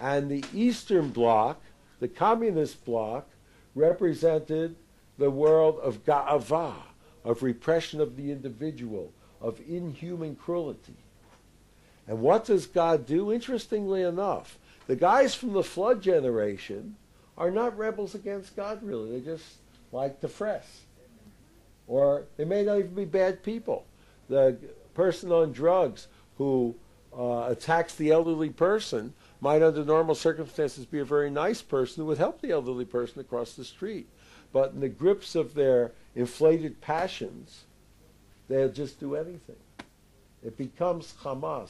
and the Eastern Bloc, the communist bloc, represented the world of ga'ava, of repression of the individual, of inhuman cruelty. And what does God do? Interestingly enough, the guys from the flood generation are not rebels against God, really. They just like to fress. Or they may not even be bad people. The person on drugs who uh, attacks the elderly person might, under normal circumstances, be a very nice person who would help the elderly person across the street. But in the grips of their inflated passions, they'll just do anything. It becomes Hamas,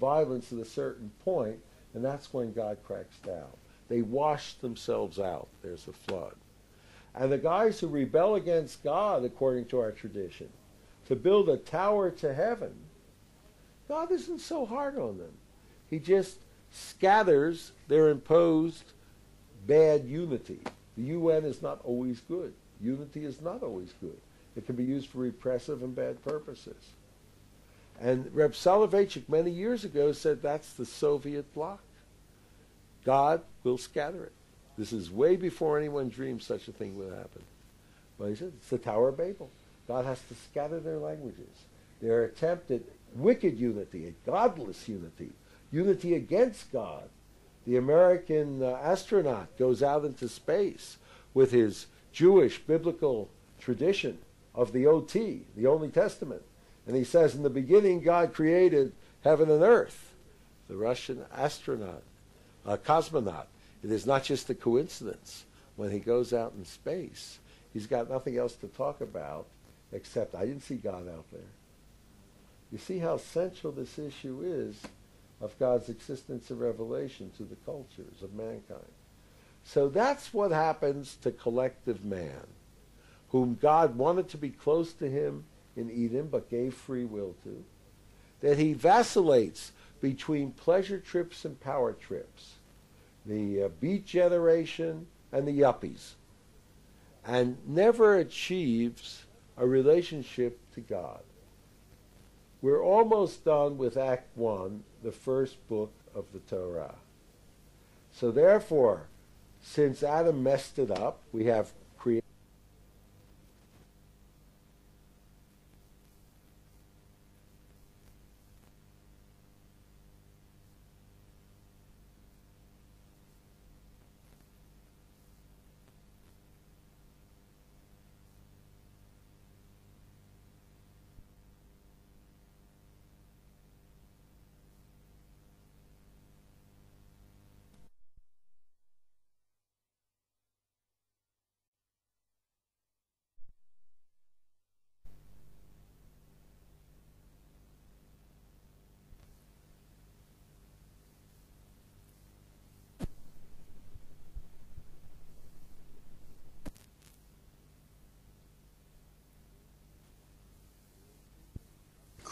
violence at a certain point, and that's when God cracks down. They wash themselves out. There's a flood. And the guys who rebel against God, according to our tradition, to build a tower to heaven, God isn't so hard on them. He just scatters their imposed bad unity. The UN is not always good. Unity is not always good. It can be used for repressive and bad purposes. And Reb Soloveitchik many years ago said that's the Soviet bloc. God will scatter it. This is way before anyone dreamed such a thing would happen. But he said it's the Tower of Babel. God has to scatter their languages. Their attempt at wicked unity, at godless unity, unity against God. The American uh, astronaut goes out into space with his Jewish biblical tradition of the OT, the Only Testament. And he says, in the beginning, God created heaven and earth. The Russian astronaut, uh, cosmonaut. It is not just a coincidence when he goes out in space. He's got nothing else to talk about except, I didn't see God out there. You see how central this issue is of God's existence and revelation to the cultures of mankind. So that's what happens to collective man, whom God wanted to be close to him in Eden but gave free will to. That he vacillates between pleasure trips and power trips, the uh, beat generation and the yuppies, and never achieves a relationship to God. We're almost done with Act 1, the first book of the Torah. So therefore, since Adam messed it up, we have created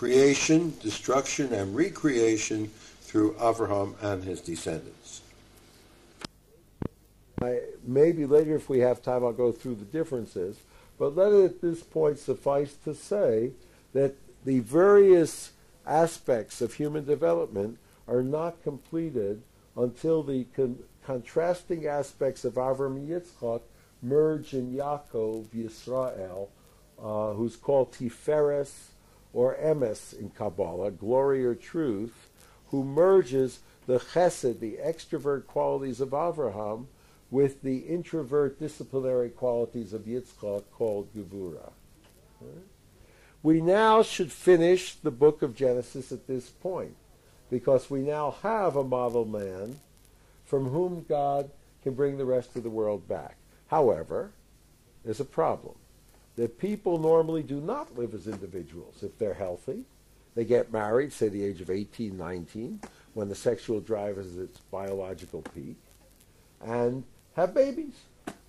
creation, destruction, and recreation through Abraham and his descendants. I, maybe later, if we have time, I'll go through the differences. But let it at this point suffice to say that the various aspects of human development are not completed until the con- contrasting aspects of Avram and Yitzchak merge in Yaakov Yisrael, uh, who's called Tiferes or emes in Kabbalah, glory or truth, who merges the chesed, the extrovert qualities of Avraham, with the introvert disciplinary qualities of Yitzchak called Gevura. We now should finish the book of Genesis at this point, because we now have a model man from whom God can bring the rest of the world back. However, there's a problem. That people normally do not live as individuals. If they're healthy, they get married, say the age of 18, 19, when the sexual drive is at its biological peak, and have babies.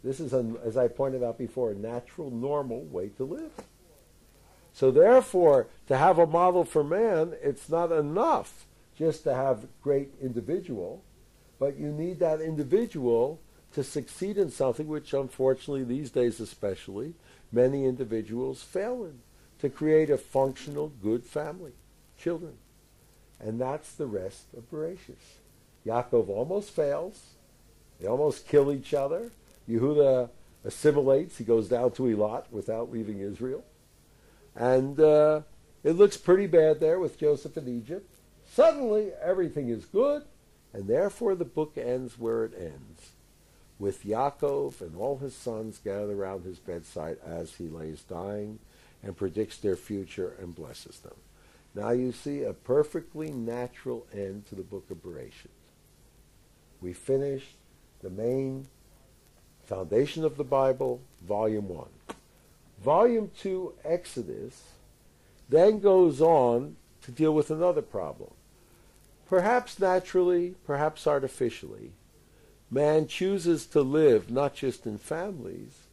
This is, as I pointed out before, a natural, normal way to live. So therefore, to have a model for man, it's not enough just to have great individual, but you need that individual to succeed in something which unfortunately these days especially many individuals fail in to create a functional good family children. And that's the rest of Bereshit. Yaakov almost fails. They almost kill each other. Yehuda assimilates. He goes down to Elat without leaving Israel. And uh, it looks pretty bad there with Joseph in Egypt. Suddenly everything is good and therefore the book ends where it ends with Yaakov and all his sons gathered around his bedside as he lays dying and predicts their future and blesses them. Now you see a perfectly natural end to the book of Bereshit. We finished the main foundation of the Bible, volume 1. Volume 2, Exodus, then goes on to deal with another problem. Perhaps naturally, perhaps artificially, man chooses to live not just in families,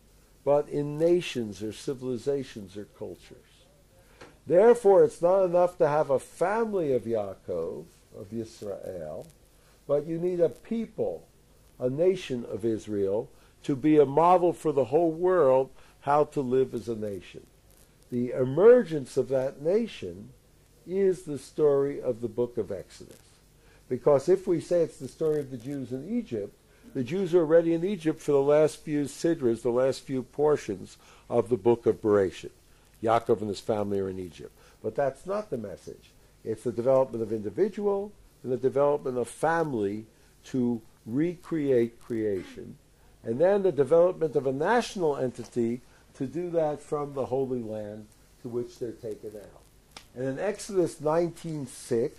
but in nations or civilizations or cultures. Therefore, it's not enough to have a family of Yaakov, of Israel, but you need a people, a nation of Israel, to be a model for the whole world how to live as a nation. The emergence of that nation is the story of the book of Exodus. Because if we say it's the story of the Jews in Egypt, the Jews are already in Egypt for the last few sidras, the last few portions of the book of Bereshit. Yaakov and his family are in Egypt. But that's not the message. It's the development of individual and the development of family to recreate creation. And then the development of a national entity to do that from the Holy Land to which they're taken out. And in Exodus 19.6,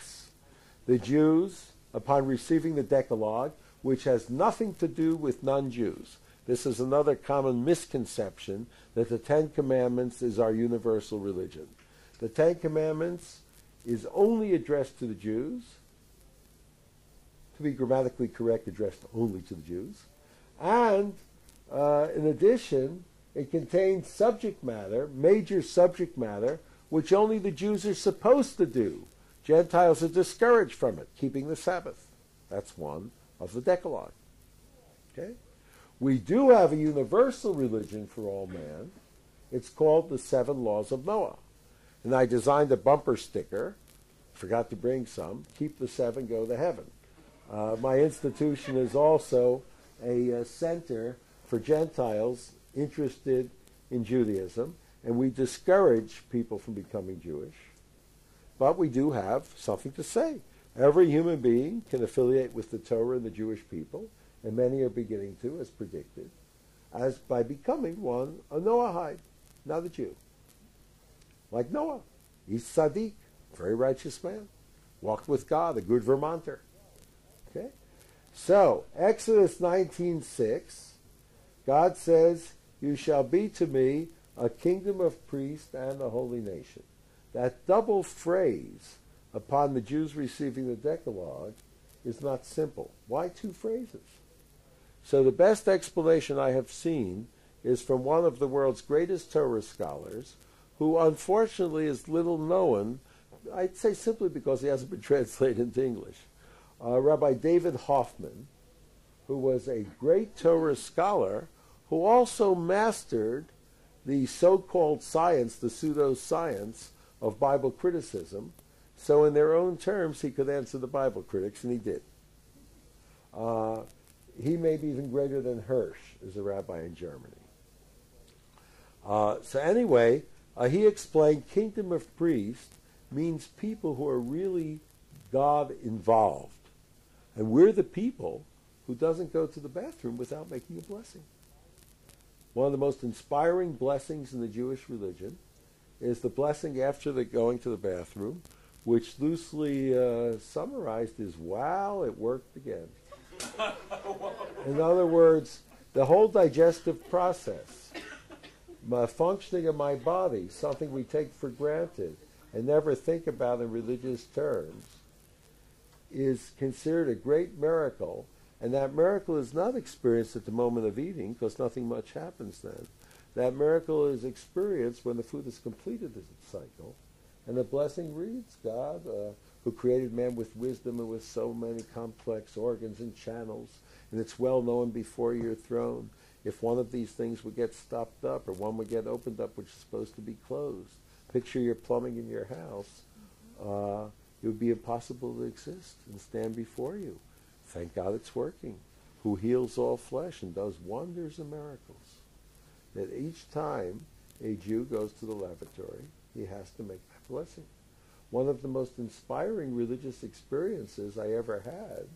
the Jews, upon receiving the Decalogue, which has nothing to do with non-Jews. This is another common misconception that the Ten Commandments is our universal religion. The Ten Commandments is only addressed to the Jews, to be grammatically correct, addressed only to the Jews. And uh, in addition, it contains subject matter, major subject matter, which only the Jews are supposed to do. Gentiles are discouraged from it, keeping the Sabbath. That's one of the Decalogue. Okay? We do have a universal religion for all man. It's called the Seven Laws of Noah. And I designed a bumper sticker. Forgot to bring some. Keep the seven, go to heaven. Uh, my institution is also a uh, center for Gentiles interested in Judaism, and we discourage people from becoming Jewish. But we do have something to say. Every human being can affiliate with the Torah and the Jewish people, and many are beginning to, as predicted, as by becoming one a Noahide, not a Jew. Like Noah, he's Sadiq, very righteous man, walked with God, a good Vermonter. Okay, so Exodus 19:6, God says, "You shall be to me a kingdom of priests and a holy nation." That double phrase upon the Jews receiving the Decalogue is not simple. Why two phrases? So the best explanation I have seen is from one of the world's greatest Torah scholars, who unfortunately is little known, I'd say simply because he hasn't been [LAUGHS] translated into English. Uh, Rabbi David Hoffman, who was a great Torah scholar, who also mastered the so-called science, the pseudo-science of Bible criticism, so, in their own terms, he could answer the Bible critics, and he did. Uh, he may be even greater than Hirsch as a rabbi in Germany. Uh, so, anyway, uh, he explained kingdom of priests means people who are really God involved. And we're the people who doesn't go to the bathroom without making a blessing. One of the most inspiring blessings in the Jewish religion is the blessing after the going to the bathroom which loosely uh, summarized is wow, it worked again. [LAUGHS] In other words, the whole digestive process my functioning of my body, something we take for granted and never think about in religious terms, is considered a great miracle. And that miracle is not experienced at the moment of eating because nothing much happens then. That miracle is experienced when the food has completed its cycle. And the blessing reads God, uh, who created man with wisdom and with so many complex organs and channels, and it's well known before your throne. If one of these things would get stopped up or one would get opened up which is supposed to be closed, picture your plumbing in your house, uh, it would be impossible to exist and stand before you. Thank God it's working. Who heals all flesh and does wonders and miracles. That each time a Jew goes to the lavatory, he has to make blessing. One of the most inspiring religious experiences I ever had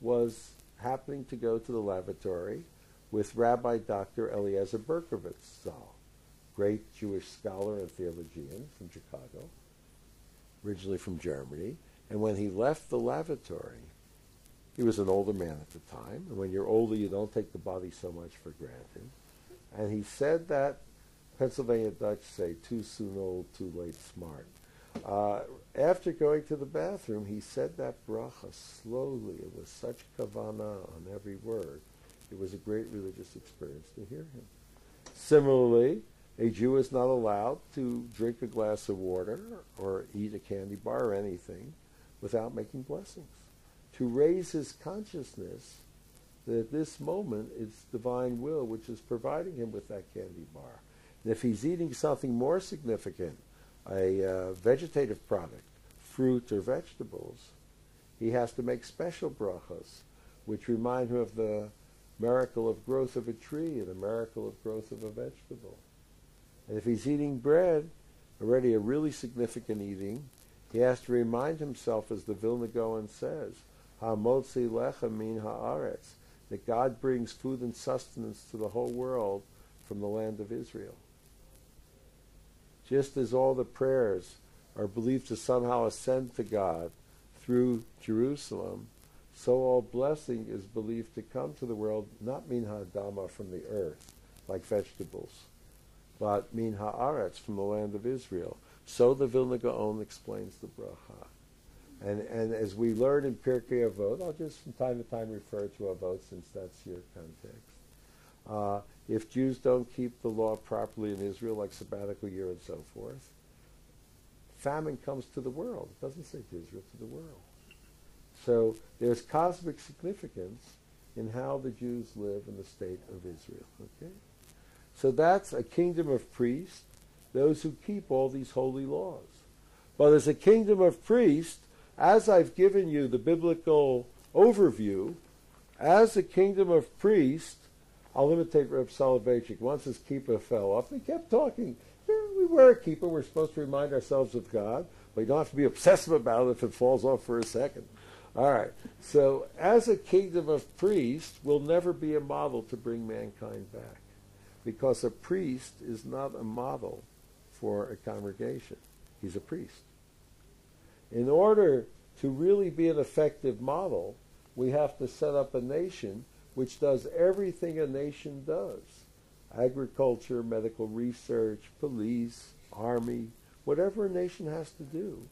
was happening to go to the lavatory with Rabbi Dr. Eliezer Berkovits Zal, great Jewish scholar and theologian from Chicago, originally from Germany. And when he left the lavatory, he was an older man at the time. And when you're older, you don't take the body so much for granted. And he said that Pennsylvania Dutch say, too soon old, too late smart. Uh, after going to the bathroom, he said that bracha slowly and with such kavana on every word. It was a great religious experience to hear him. Similarly, a Jew is not allowed to drink a glass of water or eat a candy bar or anything without making blessings. To raise his consciousness that at this moment it's divine will which is providing him with that candy bar. And if he's eating something more significant, a uh, vegetative product, fruit or vegetables, he has to make special brachas, which remind him of the miracle of growth of a tree and the miracle of growth of a vegetable. And if he's eating bread, already a really significant eating, he has to remind himself, as the Vilna Gaon says, Hamotzi lecha min haaretz, that God brings food and sustenance to the whole world from the land of Israel. Just as all the prayers are believed to somehow ascend to God through Jerusalem, so all blessing is believed to come to the world, not min ha'adama from the earth, like vegetables, but min ha'aretz from the land of Israel. So the Vilna Gaon explains the bracha. And, and as we learn in Pirkei Avot, I'll just from time to time refer to Avot since that's your context. Uh, if Jews don't keep the law properly in Israel, like sabbatical year and so forth, famine comes to the world. It doesn't say to Israel, to the world. So there's cosmic significance in how the Jews live in the state of Israel. Okay? So that's a kingdom of priests, those who keep all these holy laws. But as a kingdom of priests, as I've given you the biblical overview, as a kingdom of priests, I'll imitate Reb Soloveitchik. Once his keeper fell off, he kept talking. Yeah, we were a keeper. We're supposed to remind ourselves of God, you don't have to be obsessive about it if it falls off for a second. All right. So, as a kingdom of priests, we'll never be a model to bring mankind back, because a priest is not a model for a congregation. He's a priest. In order to really be an effective model, we have to set up a nation which does everything a nation does agriculture, medical research, police, army, whatever a nation has to do.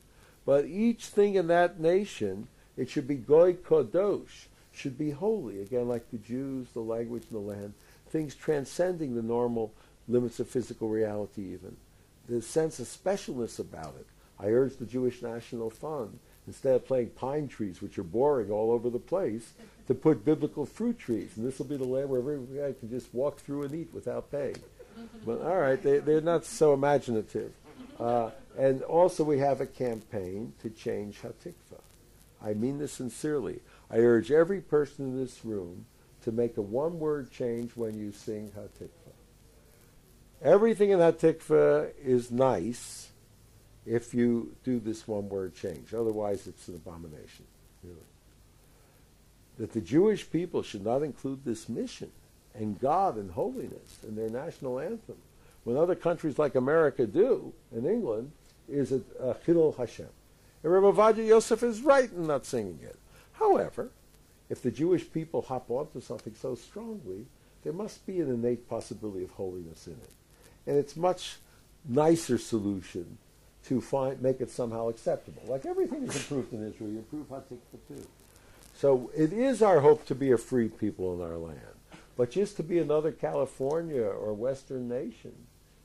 But each thing in that nation, it should be goy kodosh, should be holy. Again, like the Jews, the language, and the land, things transcending the normal limits of physical reality even. The sense of specialness about it. I urge the Jewish National Fund, instead of playing pine trees, which are boring all over the place, to put biblical fruit trees. And this will be the land where everybody can just walk through and eat without paying. But all right, they, they're not so imaginative. Uh, and also, we have a campaign to change Hatikva. I mean this sincerely. I urge every person in this room to make a one word change when you sing Hatikva. Everything in Hatikva is nice if you do this one word change. Otherwise, it's an abomination, really. That the Jewish people should not include this mission and God and holiness in their national anthem, when other countries like America do, and England, is a, a Chilul Hashem. And Rabbi Ovadia Yosef is right in not singing it. However, if the Jewish people hop onto something so strongly, there must be an innate possibility of holiness in it. and it's much nicer solution to find make it somehow acceptable. Like everything is improved in Israel, you improve Hatikva too. So it is our hope to be a free people in our land. But just to be another California or Western nation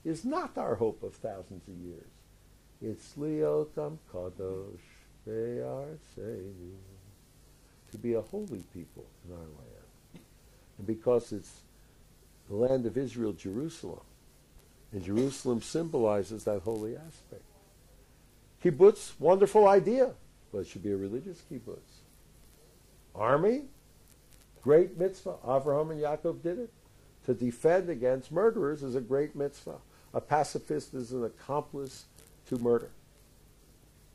is not our hope of thousands of years. It's Liotam Kadosh Be'artzenu. To be a holy people in our land. And because it's the land of Israel, Jerusalem, and Jerusalem symbolizes that holy aspect. Kibbutz, wonderful idea, but it should be a religious kibbutz. Army, great mitzvah. Avraham and Yaakov did it. To defend against murderers is a great mitzvah. A pacifist is an accomplice to murder.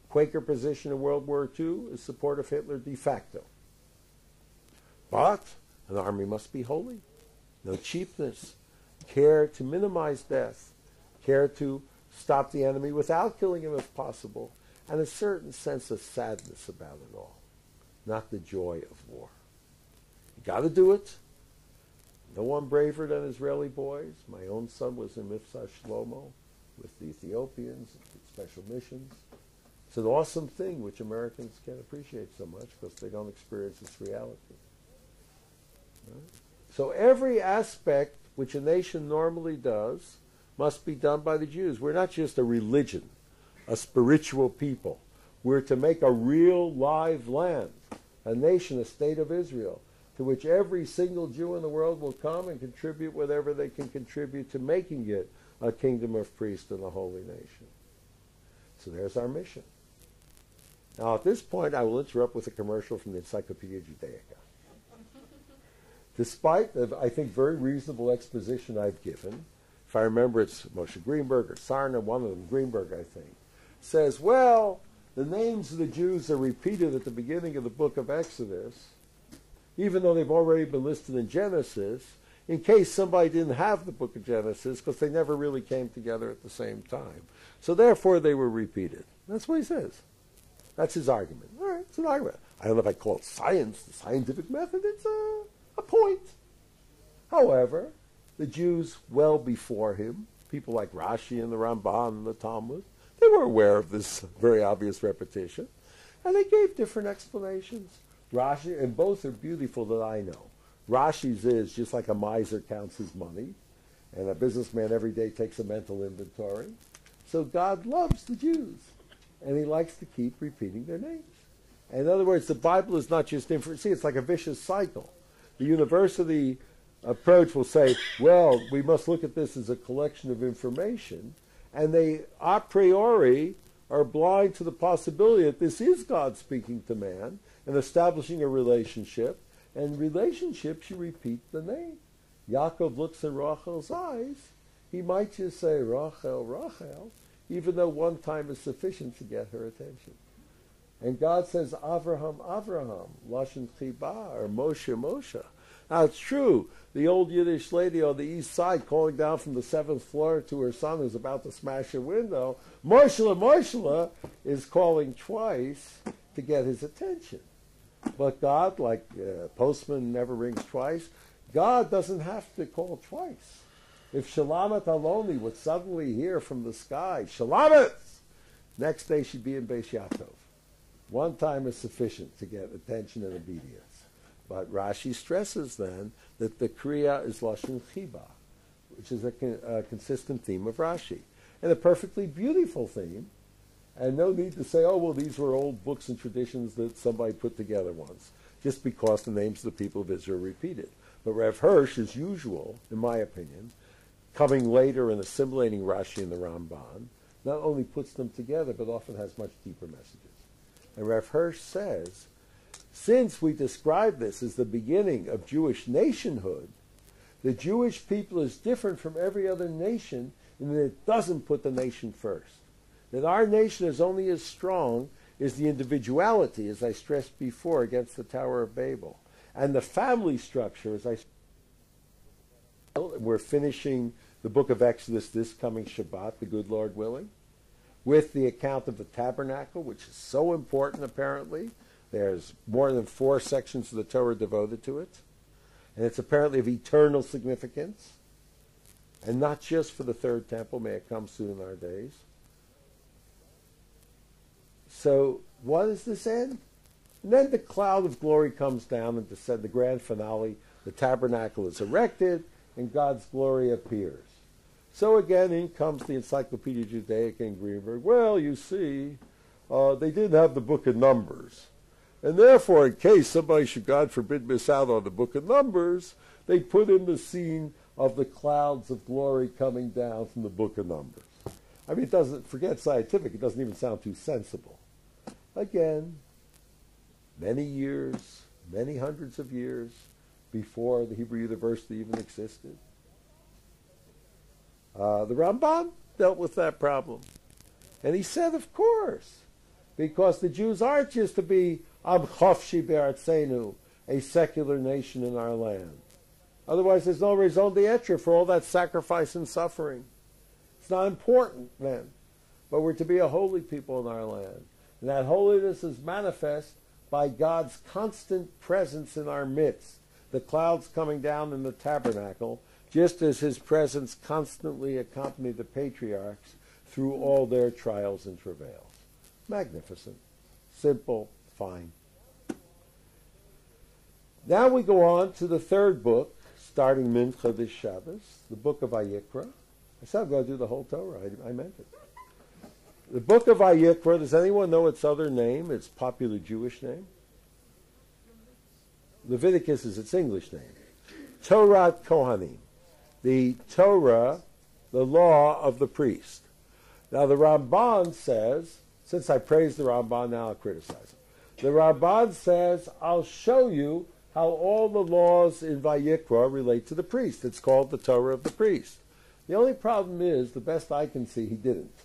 Quaker position in World War II is support of Hitler de facto. But an army must be holy. No cheapness. Care to minimize death. Care to stop the enemy without killing him if possible. And a certain sense of sadness about it all. Not the joy of war. You got to do it. No one braver than Israeli boys. My own son was in Mivtza Shlomo with the Ethiopians, special missions. It's an awesome thing which Americans can't appreciate so much because they don't experience its reality. Right? So every aspect which a nation normally does must be done by the Jews. We're not just a religion, a spiritual people. We're to make a real live land, a nation, a state of Israel, to which every single Jew in the world will come and contribute whatever they can contribute to making it a kingdom of priests and a holy nation. So there's our mission. Now, at this point, I will interrupt with a commercial from the Encyclopedia Judaica. Despite the, I think, very reasonable exposition I've given, I remember it's Moshe Greenberg or Sarna, one of them, Greenberg, I think, says, well, the names of the Jews are repeated at the beginning of the book of Exodus, even though they've already been listed in Genesis, in case somebody didn't have the book of Genesis, because they never really came together at the same time. So therefore, they were repeated. That's what he says. That's his argument. All right, it's an argument. I don't know if I call it science, the scientific method. It's a, a point. However, the Jews well before him, people like Rashi and the Ramban and the Talmud, they were aware of this very obvious repetition, and they gave different explanations. Rashi, and both are beautiful that I know. Rashi's is just like a miser counts his money, and a businessman every day takes a mental inventory. So God loves the Jews, and He likes to keep repeating their names. And in other words, the Bible is not just information. See, it's like a vicious cycle. The university approach will say, well, we must look at this as a collection of information, and they a priori are blind to the possibility that this is God speaking to man and establishing a relationship, and relationships you repeat the name. Yaakov looks in Rachel's eyes, he might just say Rachel, Rachel, even though one time is sufficient to get her attention. And God says Avraham, Avraham, Lashon Chiba, or Moshe, Moshe. Now it's true. The old Yiddish lady on the east side calling down from the seventh floor to her son who's about to smash a window, Moshela, Moshela, is calling twice to get his attention. But God, like uh, postman never rings twice, God doesn't have to call twice. If Shulamit Aloni would suddenly hear from the sky, Shulamit, next day she'd be in Beis Yaakov. One time is sufficient to get attention and obedience. But Rashi stresses then that the Kriya is Lashon Chiba, which is a, con- a consistent theme of Rashi. And a perfectly beautiful theme, and no need to say, oh, well, these were old books and traditions that somebody put together once, just because the names of the people of Israel are repeated. But Rev Hirsch, as usual, in my opinion, coming later and assimilating Rashi and the Ramban, not only puts them together, but often has much deeper messages. And Rev Hirsch says, since we describe this as the beginning of Jewish nationhood, the Jewish people is different from every other nation in that it doesn't put the nation first. That our nation is only as strong as the individuality, as I stressed before, against the Tower of Babel. And the family structure, as I we're finishing the book of Exodus this coming Shabbat, the good Lord willing, with the account of the tabernacle, which is so important apparently. There's more than four sections of the Torah devoted to it. And it's apparently of eternal significance. and not just for the third temple. May it come soon in our days. So, what does this end? And then the cloud of glory comes down and descends. The grand finale. The tabernacle is erected, and God's glory appears. So again, in comes the Encyclopedia Judaica in Greenberg. Well, you see, uh, they didn't have the Book of Numbers. And therefore, in case somebody should, God forbid, miss out on the Book of Numbers, they put in the scene of the clouds of glory coming down from the Book of Numbers. I mean, it doesn't, forget scientific, it doesn't even sound too sensible. Again, many years, many hundreds of years before the Hebrew University even existed. Uh, the Ramban dealt with that problem. And he said, of course, because the Jews aren't just to be Am Chofshi Be'artzenu, a secular nation in our land. Otherwise, there's no raison d'etre for all that sacrifice and suffering. It's not important then. But we're to be a holy people in our land. And that holiness is manifest by God's constant presence in our midst. The clouds coming down in the tabernacle, just as his presence constantly accompanied the patriarchs through all their trials and travails. Magnificent. Simple, fine. Now we go on to the third book, starting Mincha this Shabbos, the book of Vayikra. I said I'm going to do the whole Torah. I, I meant it. The book of Vayikra, does anyone know its other name, its popular Jewish name? Leviticus is its English name. Torah Kohanim. The Torah, the law of the priest. Now the Ramban says, since I praise the Ramban, now I'll criticize him. The Ramban says, I'll show you how all the laws in Vayikra relate to the priest. It's called the Torah of the priest. The only problem is, the best I can see, he didn't.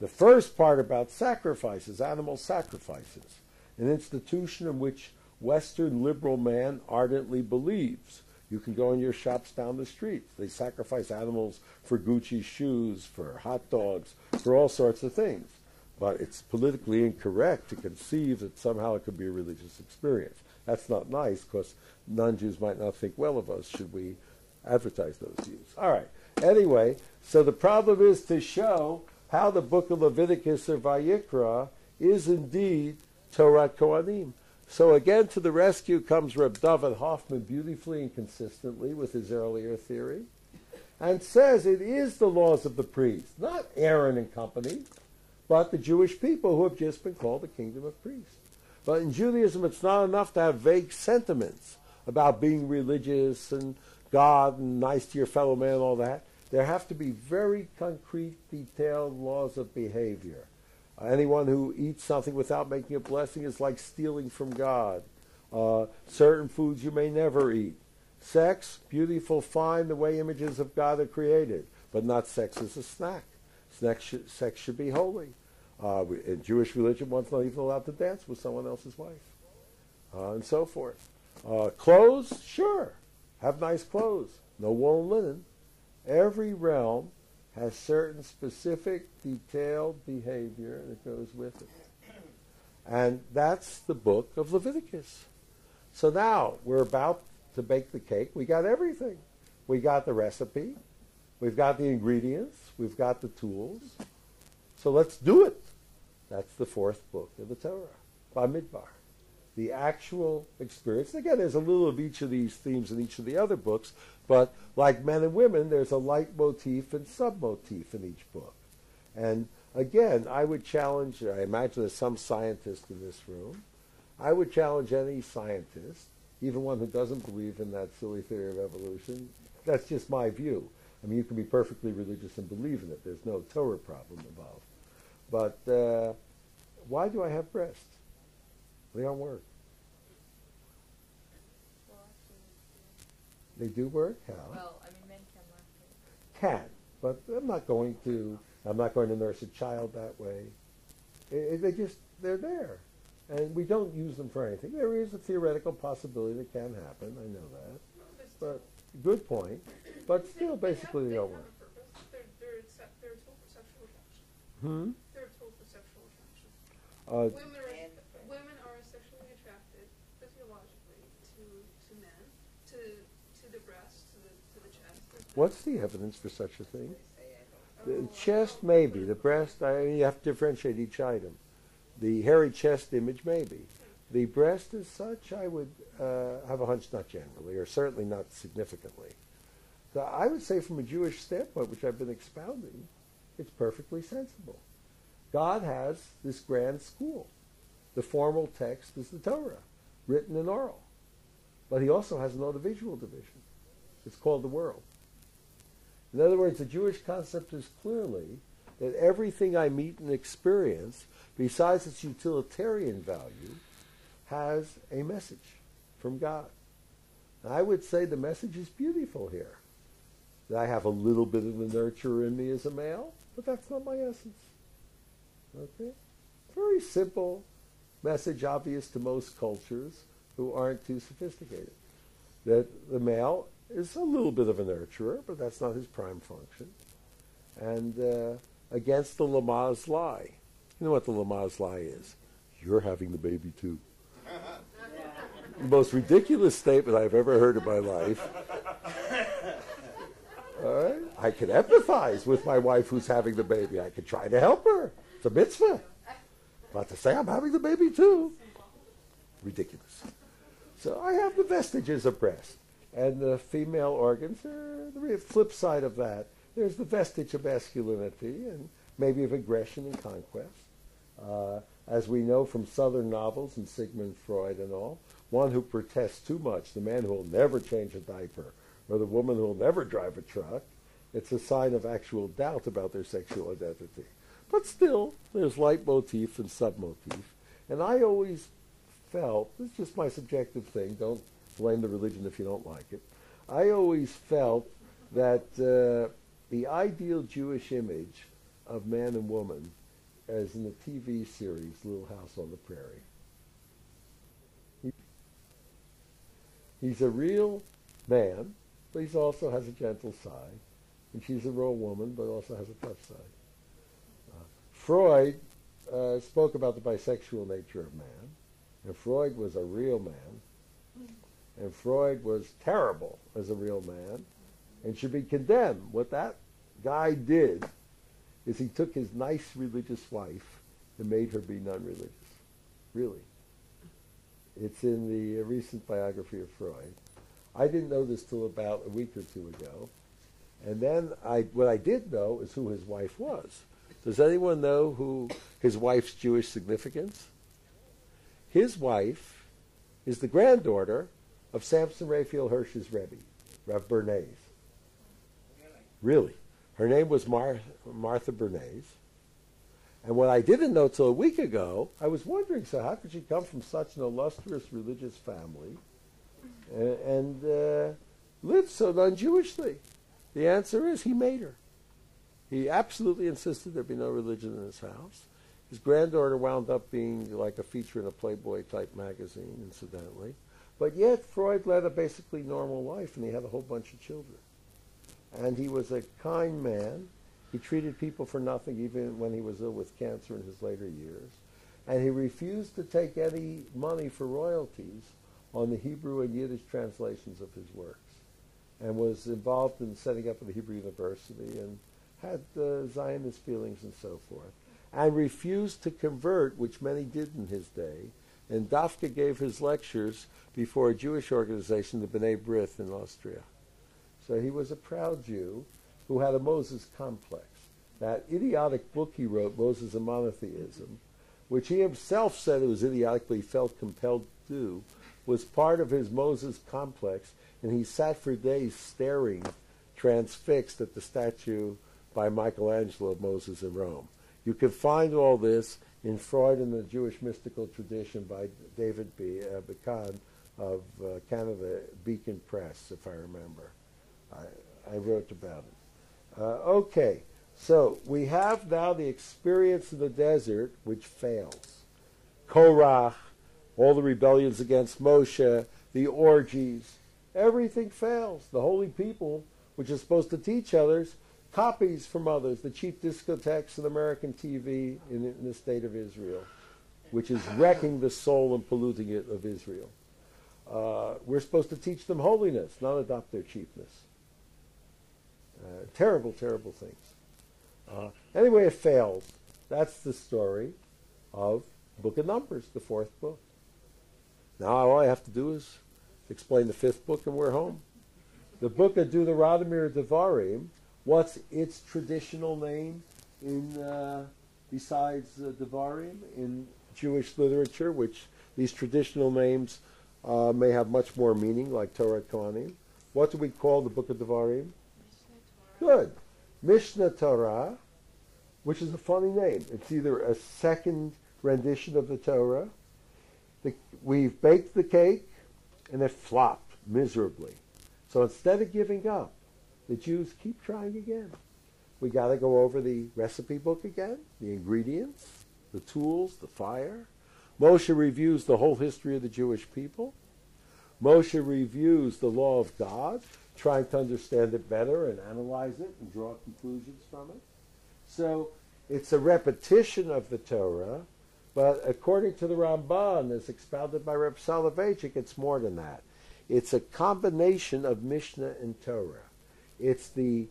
The first part about sacrifices, animal sacrifices, an institution in which Western liberal man ardently believes. You can go in your shops down the street. They sacrifice animals for Gucci shoes, for hot dogs, for all sorts of things. But it's politically incorrect to conceive that somehow it could be a religious experience. That's not nice because non Jews might not think well of us should we advertise those views. All right. Anyway, so the problem is to show how the book of Leviticus or Vayikra is indeed Torah Kohanim. So again, to the rescue comes Reb David Hoffman beautifully and consistently with his earlier theory, and says it is the laws of the priests, not Aaron and company, but the Jewish people who have just been called the kingdom of priests. But in Judaism, it's not enough to have vague sentiments about being religious and God and nice to your fellow man and all that. There have to be very concrete, detailed laws of behavior. Uh, anyone who eats something without making a blessing is like stealing from God. Uh, certain foods you may never eat. Sex, beautiful, fine, the way images of God are created, but not sex as a snack. Sex should, sex should be holy. Uh, in Jewish religion, one's not even allowed to dance with someone else's wife, uh, and so forth. Uh, clothes, sure, have nice clothes. No wool and linen. Every realm has certain specific, detailed behavior that goes with it. And that's the book of Leviticus. So now we're about to bake the cake. We got everything. We got the recipe. We've got the ingredients. We've got the tools. So let's do it. That's the fourth book of the Torah, Bamidbar. The actual experience. Again, there's a little of each of these themes in each of the other books, but like men and women, there's a leitmotif and submotif in each book. And again, I would challenge, I imagine there's some scientist in this room, I would challenge any scientist, even one who doesn't believe in that silly theory of evolution. That's just my view. I mean, you can be perfectly religious and believe in it. There's no Torah problem involved. But uh, why do I have breasts? They don't work. They do work? How? Well, I mean, men can lactate. Can, but I'm not going to. I'm not going to nurse a child that way. I- I- they just they're there, and we don't use them for anything. There is a theoretical possibility that can happen. I know that, but good point. But still, basically, they they don't work. They're, they're, they're a tool for sexual attraction. Hmm. They're a tool for sexual attraction. Uh, Women are, And the fact- women are sexually attracted physiologically to, to men, to, to the breast, to the, to the chest. What's the evidence for such a thing? They say, I don't The chest, maybe. The breast, I you have to differentiate each item. The hairy chest image, maybe. The breast, as such, I would uh, have a hunch not generally, or certainly not significantly. So I would say, from a Jewish standpoint, which I've been expounding, it's perfectly sensible. God has this grand school. The formal text is the Torah, written and oral. But he also has an audiovisual division. It's called the world. In other words, the Jewish concept is clearly that everything I meet and experience, besides its utilitarian value, has a message from God. And I would say the message is beautiful here. That I have a little bit of the nurturer in me as a male, but that's not my essence. Okay? Very simple message, obvious to most cultures who aren't too sophisticated. That the male is a little bit of a nurturer, but that's not his prime function. And uh, against the Lamaze lie. You know what the Lamaze lie is? You're having the baby too. the most ridiculous statement I've ever heard in my life. All right? I can empathize with my wife who's having the baby. I can try to help her. It's a mitzvah. But to say I'm having the baby too, ridiculous. So I have the vestiges of breast. And the female organs are the flip side of that. There's the vestige of masculinity and maybe of aggression and conquest. Uh, as we know from Southern novels and Sigmund Freud and all, one who protests too much, the man who will never change a diaper, or the woman who will never drive a truck, it's a sign of actual doubt about their sexual identity. But still, there's leitmotif and submotif. And I always felt, this is just my subjective thing, don't blame the religion if you don't like it. I always felt that uh, the ideal Jewish image of man and woman, as in the TV series Little House on the Prairie, he, he's a real man, but he also has a gentle side. And she's a real woman, but also has a tough side. Uh, Freud uh, spoke about the bisexual nature of man, and Freud was a real man, and Freud was terrible as a real man, and should be condemned. What that guy did is he took his nice religious wife and made her be non-religious. Really. It's in the recent biography of Freud. I didn't know this till about a week or two ago. And then I, what I did know is who his wife was. Does anyone know who his wife's Jewish significance? His wife is the granddaughter of Samson Raphael Hirsch's Rebbe, Rav Bernays. Really. Her name was Mar- Martha Bernays. And what I didn't know till a week ago, I was wondering, so how could she come from such an illustrious religious family and, and uh, live so non-Jewishly? The answer is he made her. He absolutely insisted there be no religion in his house. His granddaughter wound up being like a feature in a Playboy type magazine, incidentally. But yet, Freud led a basically normal life, and he had a whole bunch of children. And he was a kind man. He treated people for nothing, even when he was ill with cancer in his later years. And he refused to take any money for royalties on the Hebrew and Yiddish translations of his works, and was involved in setting up the Hebrew University and had uh, Zionist feelings and so forth, and refused to convert, which many did in his day. And Dafka gave his lectures before a Jewish organization, the B'nai B'rith in Austria. So he was a proud Jew who had a Moses complex. That idiotic book he wrote, Moses and Monotheism, which he himself said it was idiotic, but he felt compelled to do, was part of his Moses complex, and he sat for days staring, transfixed at the statue by Michelangelo Moses in Rome. You can find all this in Freud and the Jewish mystical tradition by David B. Uh, of uh, Canada Beacon Press, if I remember. I, I wrote about it. Uh, okay, so we have now the experience of the desert, which fails. Korach, all the rebellions against Moshe, the orgies, everything fails. The holy people, which is supposed to teach others, copies from others, the cheap discotheques and American TV in, in the state of Israel, which is wrecking the soul and polluting it of Israel. Uh, we're supposed to teach them holiness, not adopt their cheapness. Uh, terrible, terrible things. Uh, anyway, it failed. That's the story of Book of Numbers, the fourth book. Now all I have to do is explain the fifth book, and we're home. The book of Deuteronomy or Devarim. What's its traditional name in uh, besides uh, Devarim in Jewish literature? Which these traditional names uh, may have much more meaning, like Torah Kohanim. What do we call the book of Devarim? Good. Mishnah Torah, which is a funny name. It's either a second rendition of the Torah. The, we've baked the cake, and it flopped miserably. So instead of giving up, the Jews keep trying again. We got to go over the recipe book again, the ingredients, the tools, the fire. Moshe reviews the whole history of the Jewish people. Moshe reviews the law of God, trying to understand it better and analyze it and draw conclusions from it. So it's a repetition of the Torah, but according to the Ramban, as expounded by Reb Soloveitchik, it's more than that. It's a combination of Mishnah and Torah. It's the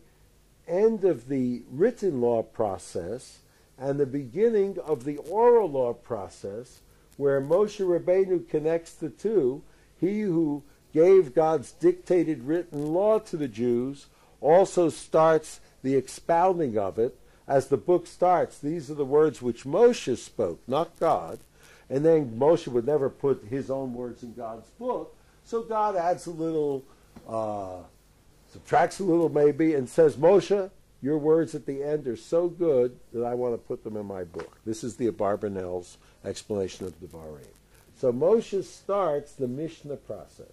end of the written law process and the beginning of the oral law process, where Moshe Rabbeinu connects the two. He who gave God's dictated written law to the Jews also starts the expounding of it. As the book starts, these are the words which Moshe spoke, not God. And then Moshe would never put his own words in God's book. So God adds a little, uh, subtracts a little maybe, and says, Moshe, your words at the end are so good that I want to put them in my book. This is the Abarbanel's explanation of Devarim. So Moshe starts the Mishnah process.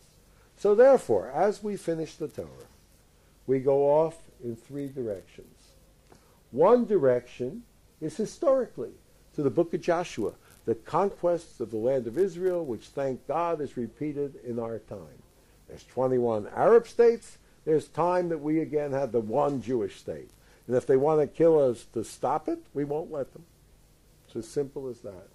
So therefore, as we finish the Torah, we go off in three directions. One direction is historically to the book of Joshua, the conquests of the land of Israel, which thank God is repeated in our time. There's 21 Arab states. There's time that we again have the one Jewish state. And if they want to kill us to stop it, we won't let them. It's as simple as that.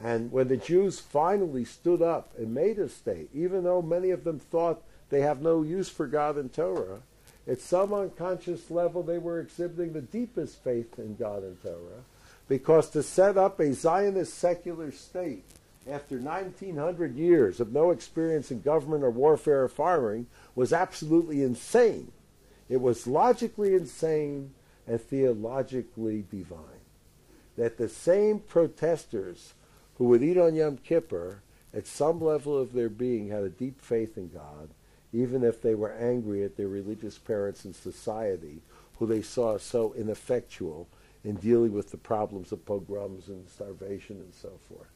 And when the Jews finally stood up and made a state, even though many of them thought they have no use for God and Torah, at some unconscious level they were exhibiting the deepest faith in God and Torah, because to set up a Zionist secular state after 1900 years of no experience in government or warfare or farming was absolutely insane. It was logically insane and theologically divine. That the same protesters who would eat on Yom Kippur, at some level of their being, had a deep faith in God, even if they were angry at their religious parents and society, who they saw so ineffectual in dealing with the problems of pogroms and starvation and so forth.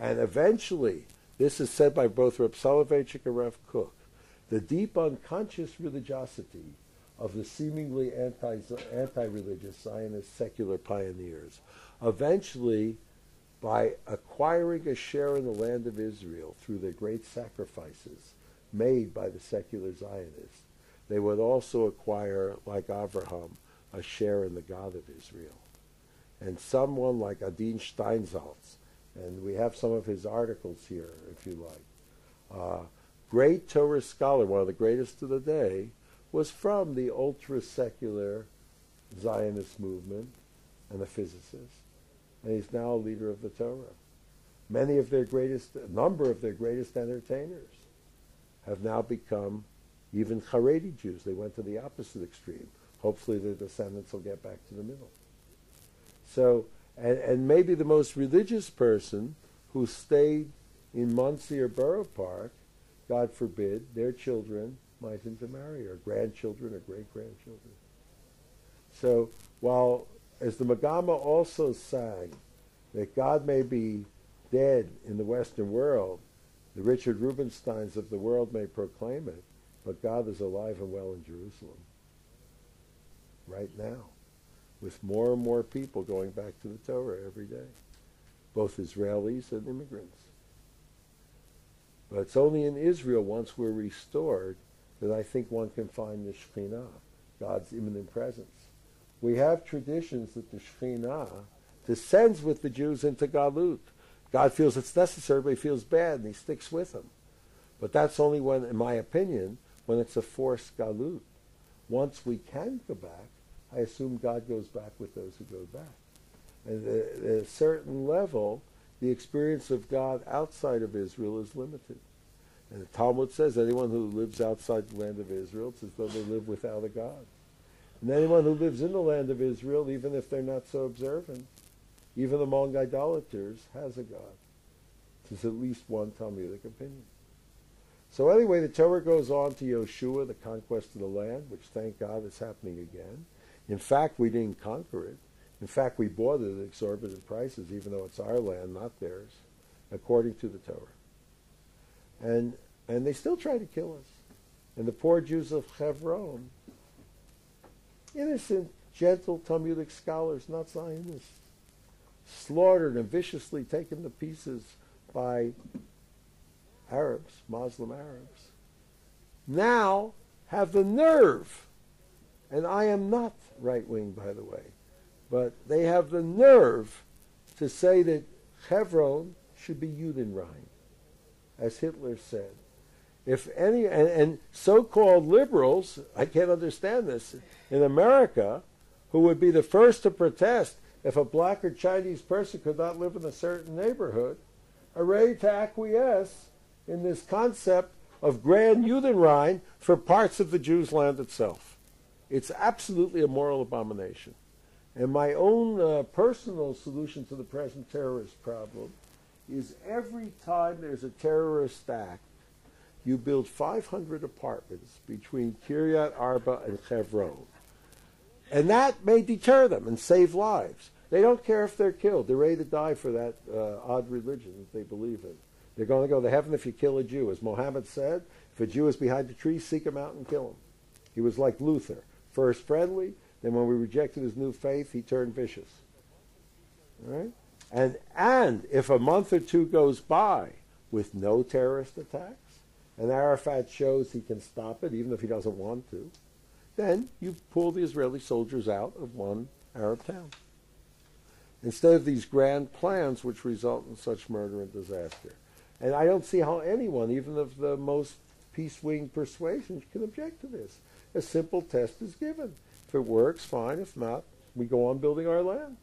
And eventually, this is said by both Reb Soloveitchik and Rav Kook, the deep unconscious religiosity of the seemingly anti, anti-religious Zionist secular pioneers eventually by acquiring a share in the land of Israel through the great sacrifices made by the secular Zionists, they would also acquire, like Avraham, a share in the God of Israel. And someone like Adin Steinsaltz, and we have some of his articles here, if you like, uh, great Torah scholar, one of the greatest of the day, was from the ultra-secular Zionist movement and a physicist and he's now a leader of the Torah. Many of their greatest, a number of their greatest entertainers have now become even Haredi Jews. They went to the opposite extreme. Hopefully their descendants will get back to the middle. So, and, and maybe the most religious person who stayed in Monsey or Borough Park, God forbid, their children might intermarry, or grandchildren or great-grandchildren. So while as the Magama also sang that God may be dead in the Western world, the Richard Rubinsteins of the world may proclaim it, but God is alive and well in Jerusalem right now, with more and more people going back to the Torah every day, both Israelis and immigrants. But it's only in Israel, once we're restored, that I think one can find the Shekhinah, God's imminent presence we have traditions that the Shekhinah descends with the Jews into Galut. God feels it's necessary, but he feels bad, and he sticks with them. But that's only when, in my opinion, when it's a forced Galut. once we can go back, I assume God goes back with those who go back. And at a certain level, the experience of God outside of Israel is limited. And the Talmud says anyone who lives outside the land of Israel, it's as though they live without a God. And anyone who lives in the land of Israel, even if they're not so observant, even among idolaters, has a God. There's at least one Talmudic opinion. So anyway, the Torah goes on to Yoshua, the conquest of the land, which thank God is happening again. In fact, we didn't conquer it. In fact, we bought it at exorbitant prices, even though it's our land, not theirs, according to the Torah. And and they still try to kill us. And the poor Jews of Hebron, innocent, gentle Talmudic scholars, not Zionists, slaughtered and viciously taken to pieces by Arabs, Muslim Arabs, now have the nerve, and I am not right wing, by the way, but they have the nerve to say that Hebron should be Judenrein, as Hitler said. If any, and, and so-called liberals, I can't understand this, in America, who would be the first to protest if a black or Chinese person could not live in a certain neighborhood, are ready to acquiesce in this concept of grand Judenrein for parts of the Jews' land itself. It's absolutely a moral abomination. And my own uh, personal solution to the present terrorist problem is every time there's a terrorist act, you build 500 apartments between Kiryat Arba and Hebron. And that may deter them and save lives. They don't care if they're killed. They're ready to die for that uh, odd religion that they believe in. They're going to go to heaven if you kill a Jew. As Mohammed said, if a Jew is behind a tree, seek him out and kill him. He was like Luther. First friendly, then when we rejected his new faith, he turned vicious. All right? And, and if a month or two goes by with no terrorist attacks, and Arafat shows he can stop it even if he doesn't want to, then you pull the Israeli soldiers out of one Arab town. Instead of these grand plans which result in such murder and disaster. And I don't see how anyone, even of the most peace wing persuasions, can object to this. A simple test is given. If it works, fine. If not, we go on building our land.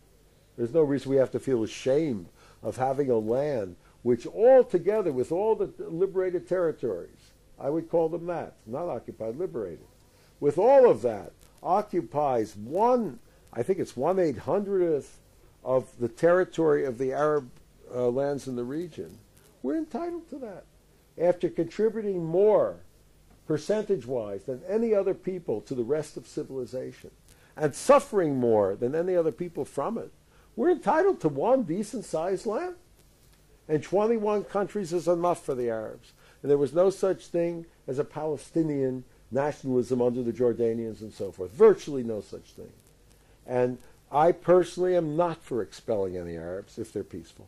There's no reason we have to feel ashamed of having a land which all together with all the liberated territories, I would call them that, not occupied, liberated, with all of that, occupies one, I think it's one eight hundredth of the territory of the Arab uh, lands in the region. We're entitled to that. After contributing more percentage wise than any other people to the rest of civilization and suffering more than any other people from it, we're entitled to one decent sized land. And 21 countries is enough for the Arabs. And there was no such thing as a Palestinian nationalism under the Jordanians and so forth. Virtually no such thing. And I personally am not for expelling any Arabs if they're peaceful.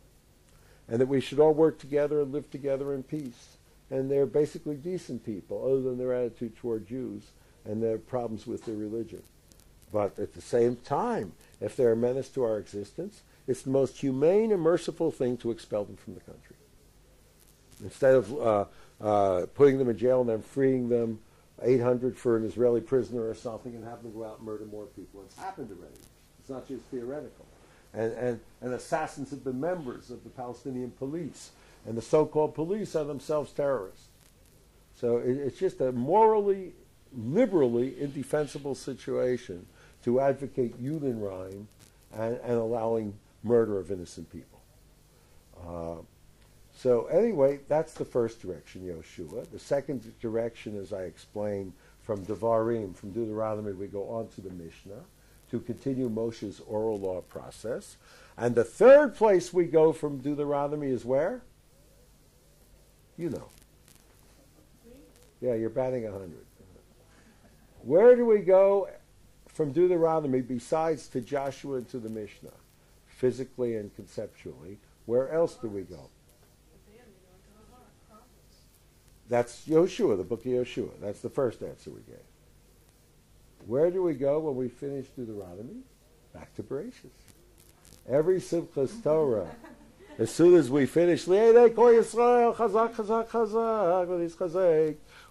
And that we should all work together and live together in peace. And they're basically decent people, other than their attitude toward Jews and their problems with their religion. But at the same time, if they're a menace to our existence, it's the most humane and merciful thing to expel them from the country. Instead of uh, uh, putting them in jail and then freeing them 800 for an Israeli prisoner or something and having them go out and murder more people. It's happened already. It's not just theoretical. And, and, and assassins have been members of the Palestinian police. And the so-called police are themselves terrorists. So it, it's just a morally, liberally indefensible situation to advocate Judenrein and, and allowing murder of innocent people. Uh, so anyway, that's the first direction, Yoshua. The second direction, as I explained, from Devarim, from Deuteronomy, we go on to the Mishnah to continue Moshe's oral law process. And the third place we go from Deuteronomy is where? You know. Yeah, you're batting 100. Where do we go from Deuteronomy besides to Joshua and to the Mishnah? Physically and conceptually. Where else do we go? That's Yoshua, the book of Yoshua. That's the first answer we gave. Where do we go when we finish Deuteronomy? Back to Bereshit. Every Simchas Torah, as soon as we finish, Yisrael,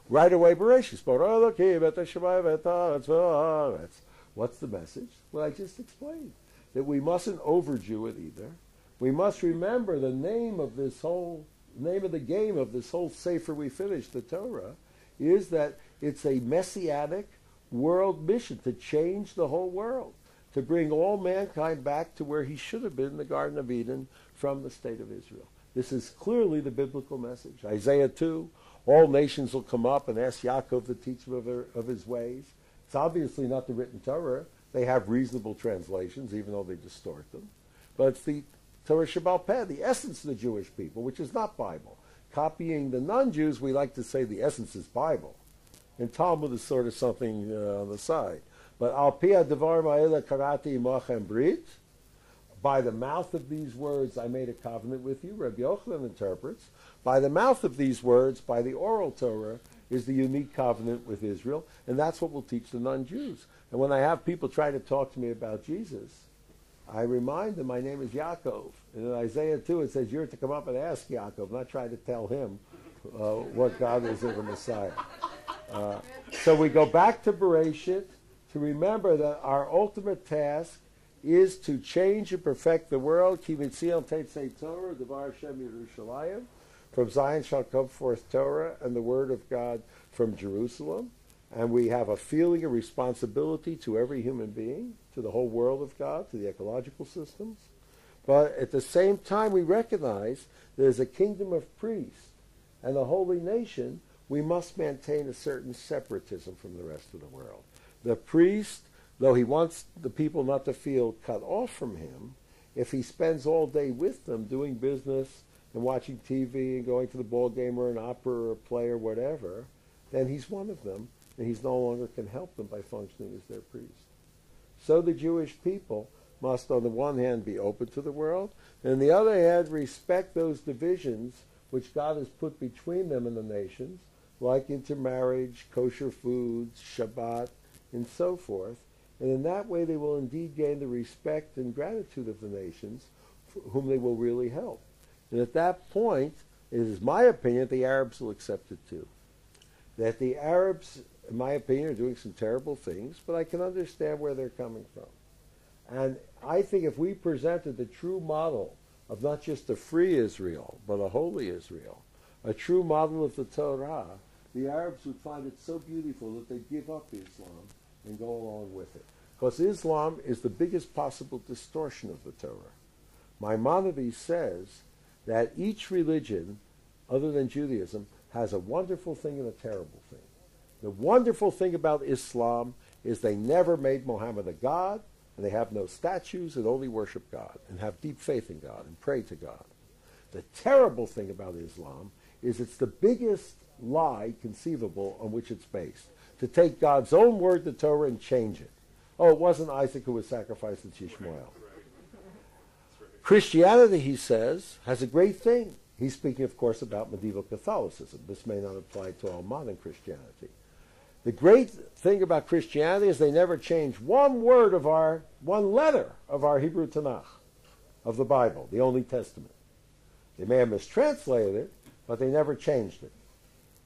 Right away. What's the message? Well, I just explained that we mustn't overdo it either. We must remember the name of this whole name of the game of this whole sefer we finished, the Torah, is that it's a messianic world mission to change the whole world, to bring all mankind back to where he should have been in the Garden of Eden from the state of Israel. This is clearly the biblical message. Isaiah 2, all nations will come up and ask Yaakov to teach them of, her, of his ways. It's obviously not the written Torah. They have reasonable translations, even though they distort them. But it's the Torah Sheba'al Peh, the essence of the Jewish people, which is not Bible. Copying the non-Jews, we like to say the essence is Bible. And Talmud is sort of something uh, on the side. But al pia devar ma'ela karati imachem brit, by the mouth of these words I made a covenant with you, Rabbi Yochanan interprets, by the mouth of these words, by the oral Torah, is the unique covenant with Israel, and that's what we'll teach the non-Jews. And when I have people try to talk to me about Jesus, I remind them my name is Yaakov. And in Isaiah 2 it says you're to come up and ask Yaakov, not try to tell him uh, what God is in the Messiah. Uh, so we go back to Bereshit to remember that our ultimate task is to change and perfect the world. From Zion shall come forth Torah and the word of God from Jerusalem. And we have a feeling of responsibility to every human being, to the whole world of God, to the ecological systems. But at the same time, we recognize there's a kingdom of priests and a holy nation. We must maintain a certain separatism from the rest of the world. The priest, though he wants the people not to feel cut off from him, if he spends all day with them doing business and watching TV and going to the ball game or an opera or a play or whatever, then he's one of them and he's no longer can help them by functioning as their priest. So the Jewish people must, on the one hand, be open to the world, and on the other hand, respect those divisions which God has put between them and the nations, like intermarriage, kosher foods, Shabbat, and so forth. And in that way, they will indeed gain the respect and gratitude of the nations, whom they will really help. And at that point, it is my opinion that the Arabs will accept it too. That the Arabs, in my opinion, are doing some terrible things, but I can understand where they're coming from. And I think if we presented the true model of not just a free Israel, but a holy Israel, a true model of the Torah, the Arabs would find it so beautiful that they'd give up Islam and go along with it. Because Islam is the biggest possible distortion of the Torah. Maimonides says that each religion, other than Judaism, has a wonderful thing and a terrible thing. The wonderful thing about Islam is they never made Muhammad a god, and they have no statues and only worship God and have deep faith in God and pray to God. The terrible thing about Islam is it's the biggest lie conceivable on which it's based. To take God's own word, the Torah, and change it. Oh, it wasn't Isaac who was sacrificed to Ishmael. Christianity, he says, has a great thing. He's speaking, of course, about medieval Catholicism. This may not apply to all modern Christianity. The great thing about Christianity is they never change one word of our, one letter of our Hebrew Tanakh, of the Bible, the only testament. They may have mistranslated it, but they never changed it.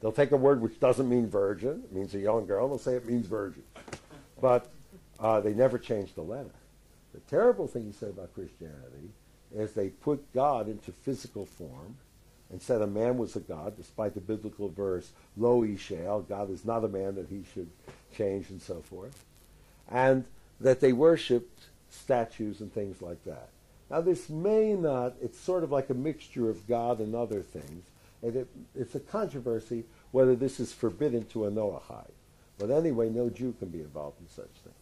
They'll take a word which doesn't mean virgin, it means a young girl, and they'll say it means virgin. But uh, they never changed the letter. The terrible thing he said about Christianity is they put God into physical form and said a man was a god, despite the biblical verse, Lo Ishel, God is not a man that he should change and so forth. And that they worshipped statues and things like that. Now this may not, it's sort of like a mixture of God and other things. And it, it's a controversy whether this is forbidden to a Noahide. But anyway, no Jew can be involved in such things.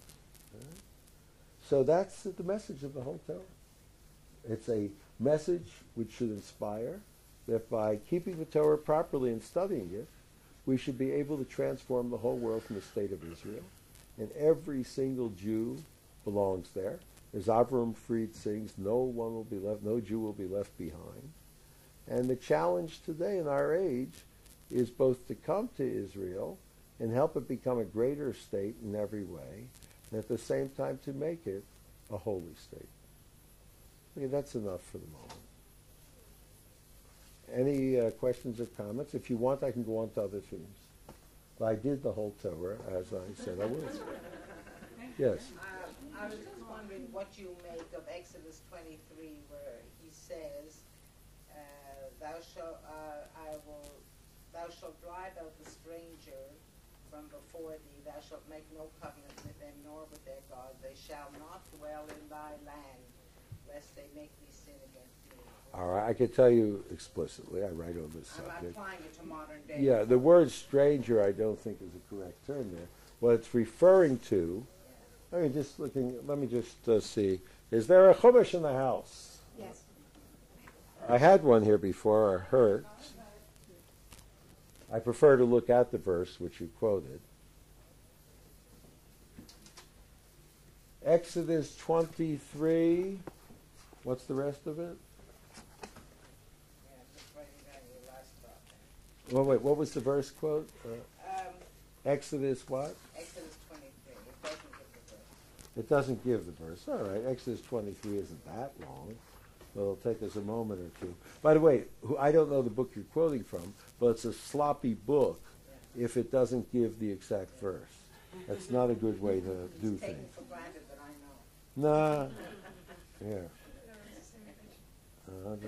So that's the message of the whole Torah. It's a message which should inspire that by keeping the Torah properly and studying it, we should be able to transform the whole world from the state of Israel. And every single Jew belongs there. As Avram Fried sings, no one will be left, no Jew will be left behind. And the challenge today in our age is both to come to Israel and help it become a greater state in every way, and at the same time to make it a holy state. Okay, that's enough for the moment. Any uh, questions or comments? If you want, I can go on to other themes. but I did the whole Torah as I said I would. [LAUGHS] Yes. Uh, I was just wondering what you make of Exodus twenty-three, where he says, "Thou shalt, uh, I will, thou shalt drive out the stranger from before thee. Thou shalt make no covenant with them, nor with their God. They shall not dwell in thy land, lest they make thee sin against me." All right, I can tell you explicitly. I write on this I'm subject. applying it to modern day. Yeah, the word stranger I don't think is a correct term there. What it's referring to, I mean, just looking, let me just uh, see. Is there a chumash in the house? Yes. I had one here before, I heard. I prefer to look at the verse which you quoted. Exodus 23. What's the rest of it? Yeah, just writing down your last thought. Well, wait, what was the verse quote? Uh, Um, Exodus what? Exodus twenty-three, it doesn't give the verse. It doesn't give the verse. All right, Exodus 23 isn't that long. But it'll take us a moment or two. By the way, who- I don't know the book you're quoting from, but it's a sloppy book if it doesn't give the exact verse. That's not a good way to do It's taken things. for granted that I know. Nah. [LAUGHS] Yeah. No, it's the same thing. Uh, no, no,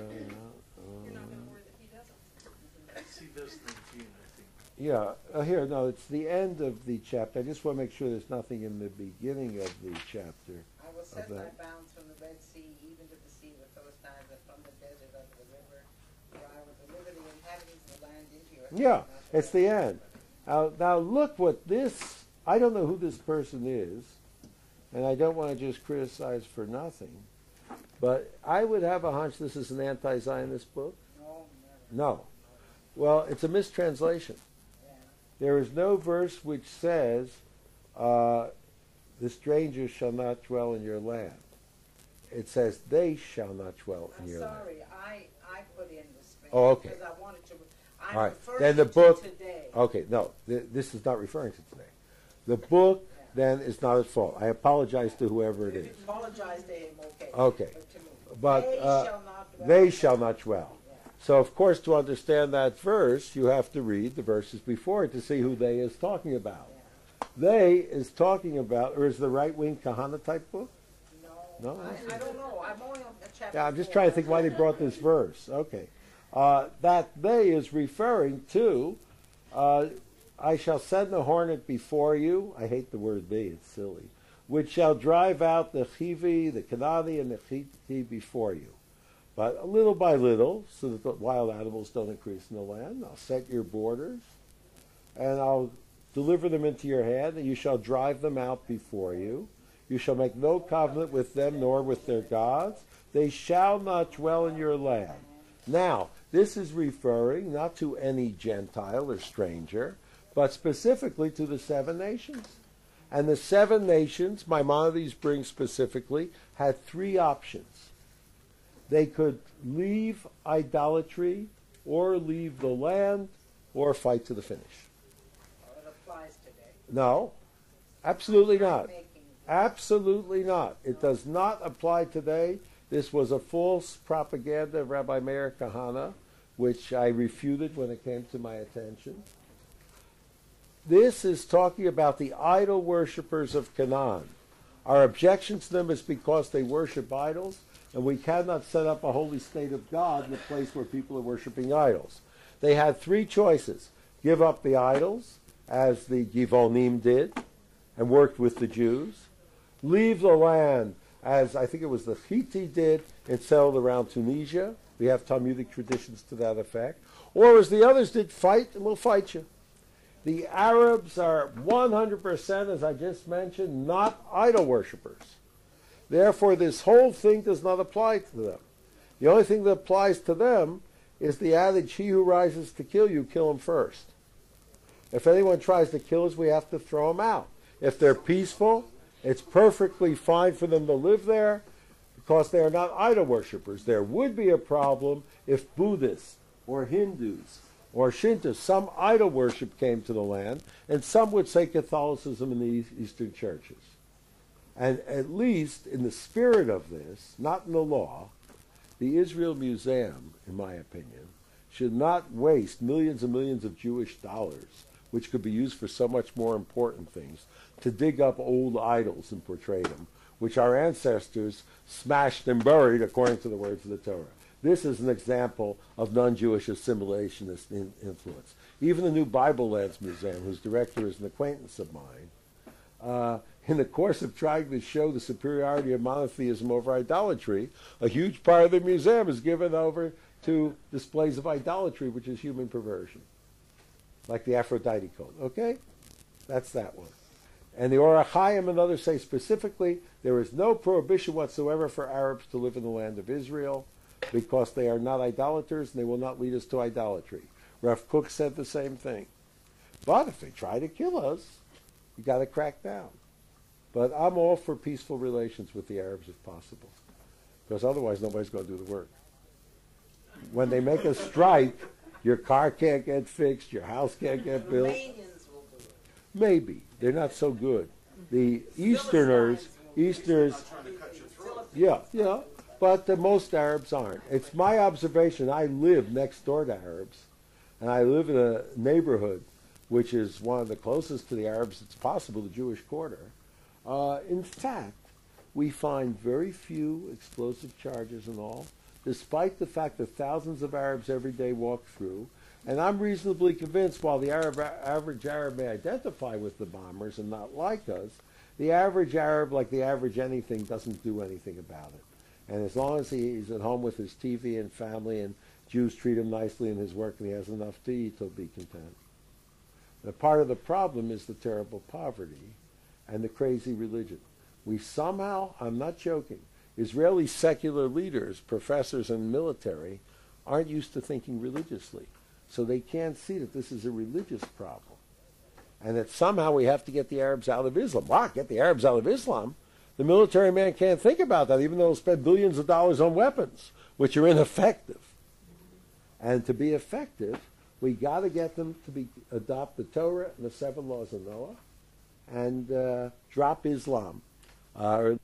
You're not gonna worry that he doesn't. See verse 19, I think. Yeah, uh, here, no, it's the end of the chapter. I just want to make sure there's nothing in the beginning of the chapter. I will set my that. bounds from the Red Sea even to the sea of the Philistines and from the desert unto the river, where I will deliver the inhabitants of the land into your hand. Yeah, and I shall it's the end. Now, now look what this, I don't know who this person is, and I don't want to just criticize for nothing, but I would have a hunch this is an anti-Zionist book. No. No. Well, it's a mistranslation. Yeah. There is no verse which says, uh, the strangers shall not dwell in your land. It says, they shall not dwell in I'm your land. sorry, I, I put in the stranger. Oh, okay. Because I wanted to, I'm All right, referring then the to book- today. Okay, no, th- this is not referring to today. The book then is not at fault. I apologize to whoever it If is. apologize to him, okay. Okay. But to me, But, they uh, shall not dwell. They in shall not dwell. So, of course, to understand that verse, you have to read the verses before it to see who they is talking about. They is talking about, or is the right wing Kahana type book? No, No? I, I don't know, I'm only on chapter Yeah, I'm just trying to think why they brought this verse. Okay. Uh, that they is referring to, uh, I shall send the hornet before you. I hate the word they, it's silly. Which shall drive out the Chivi, the Kanani, and the Chiti before you. But little by little, so that the wild animals don't increase in the land, I'll set your borders, and I'll deliver them into your hand, and you shall drive them out before you. You shall make no covenant with them, nor with their gods. They shall not dwell in your land. Now, this is referring not to any Gentile or stranger, but specifically to the seven nations. And the seven nations, Maimonides brings specifically, had three options. They could leave idolatry, or leave the land, or fight to the finish. It applies today. No, absolutely not. Absolutely not. It does not apply today. This was a false propaganda of Rabbi Meir Kahana, which I refuted when it came to my attention. This is talking about the idol worshippers of Canaan. Our objection to them is because they worship idols, and we cannot set up a holy state of God in a place where people are worshiping idols. They had three choices give up the idols, as the Givonim did, and worked with the Jews, leave the land, as I think it was the Hiti did, and settled around Tunisia. We have Talmudic traditions to that effect. Or as the others did, fight, and we'll fight you. The Arabs are 100%, as I just mentioned, not idol worshippers. Therefore, this whole thing does not apply to them. The only thing that applies to them is the adage, he who rises to kill you, kill him first. If anyone tries to kill us, we have to throw them out. If they're peaceful, it's perfectly fine for them to live there because they are not idol worshippers. There would be a problem if Buddhists or Hindus or Shinto, some idol worship came to the land, and some would say Catholicism in the Eastern churches. And at least in the spirit of this, not in the law, the Israel Museum, in my opinion, should not waste millions and millions of Jewish dollars which could be used for so much more important things, to dig up old idols and portray them, which our ancestors smashed and buried according to the words of the Torah. This is an example of non-Jewish assimilationist in- influence. Even the new Bible Lands Museum, whose director is an acquaintance of mine, uh, in the course of trying to show the superiority of monotheism over idolatry, a huge part of the museum is given over to displays of idolatry, which is human perversion, like the Aphrodite cult. Okay? That's that one. And the Orach Chaim and others say specifically there is no prohibition whatsoever for Arabs to live in the land of Israel because they are not idolaters and they will not lead us to idolatry. Rav Kook said the same thing. But if they try to kill us, you got to crack down. But I'm all for peaceful relations with the Arabs if possible, because otherwise nobody's going to do the work. When they make a strike, your car can't get fixed, your house can't get built. Romanians will do it. Maybe they're not so good. The Easterners, Easterners, yeah, yeah, but the most Arabs aren't. It's my observation. I live next door to Arabs, and I live in a neighborhood which is one of the closest to the Arabs it's possible, the Jewish quarter. Uh, in fact, we find very few explosive charges and all, despite the fact that thousands of Arabs every day walk through. And I'm reasonably convinced, while the Arab, average Arab may identify with the bombers and not like us, the average Arab, like the average anything, doesn't do anything about it. And as long as he's at home with his TV and family and Jews treat him nicely in his work and he has enough to eat, he'll be content. Now, part of the problem is the terrible poverty and the crazy religion. We somehow, I'm not joking, Israeli secular leaders, professors, and military aren't used to thinking religiously. So they can't see that this is a religious problem. And that somehow we have to get the Arabs out of Islam. Why? Get the Arabs out of Islam? The military man can't think about that, even though he'll spend billions of dollars on weapons, which are ineffective. And to be effective, we got to get them to be adopt the Torah and the seven laws of Noah, and uh, drop Islam. Uh,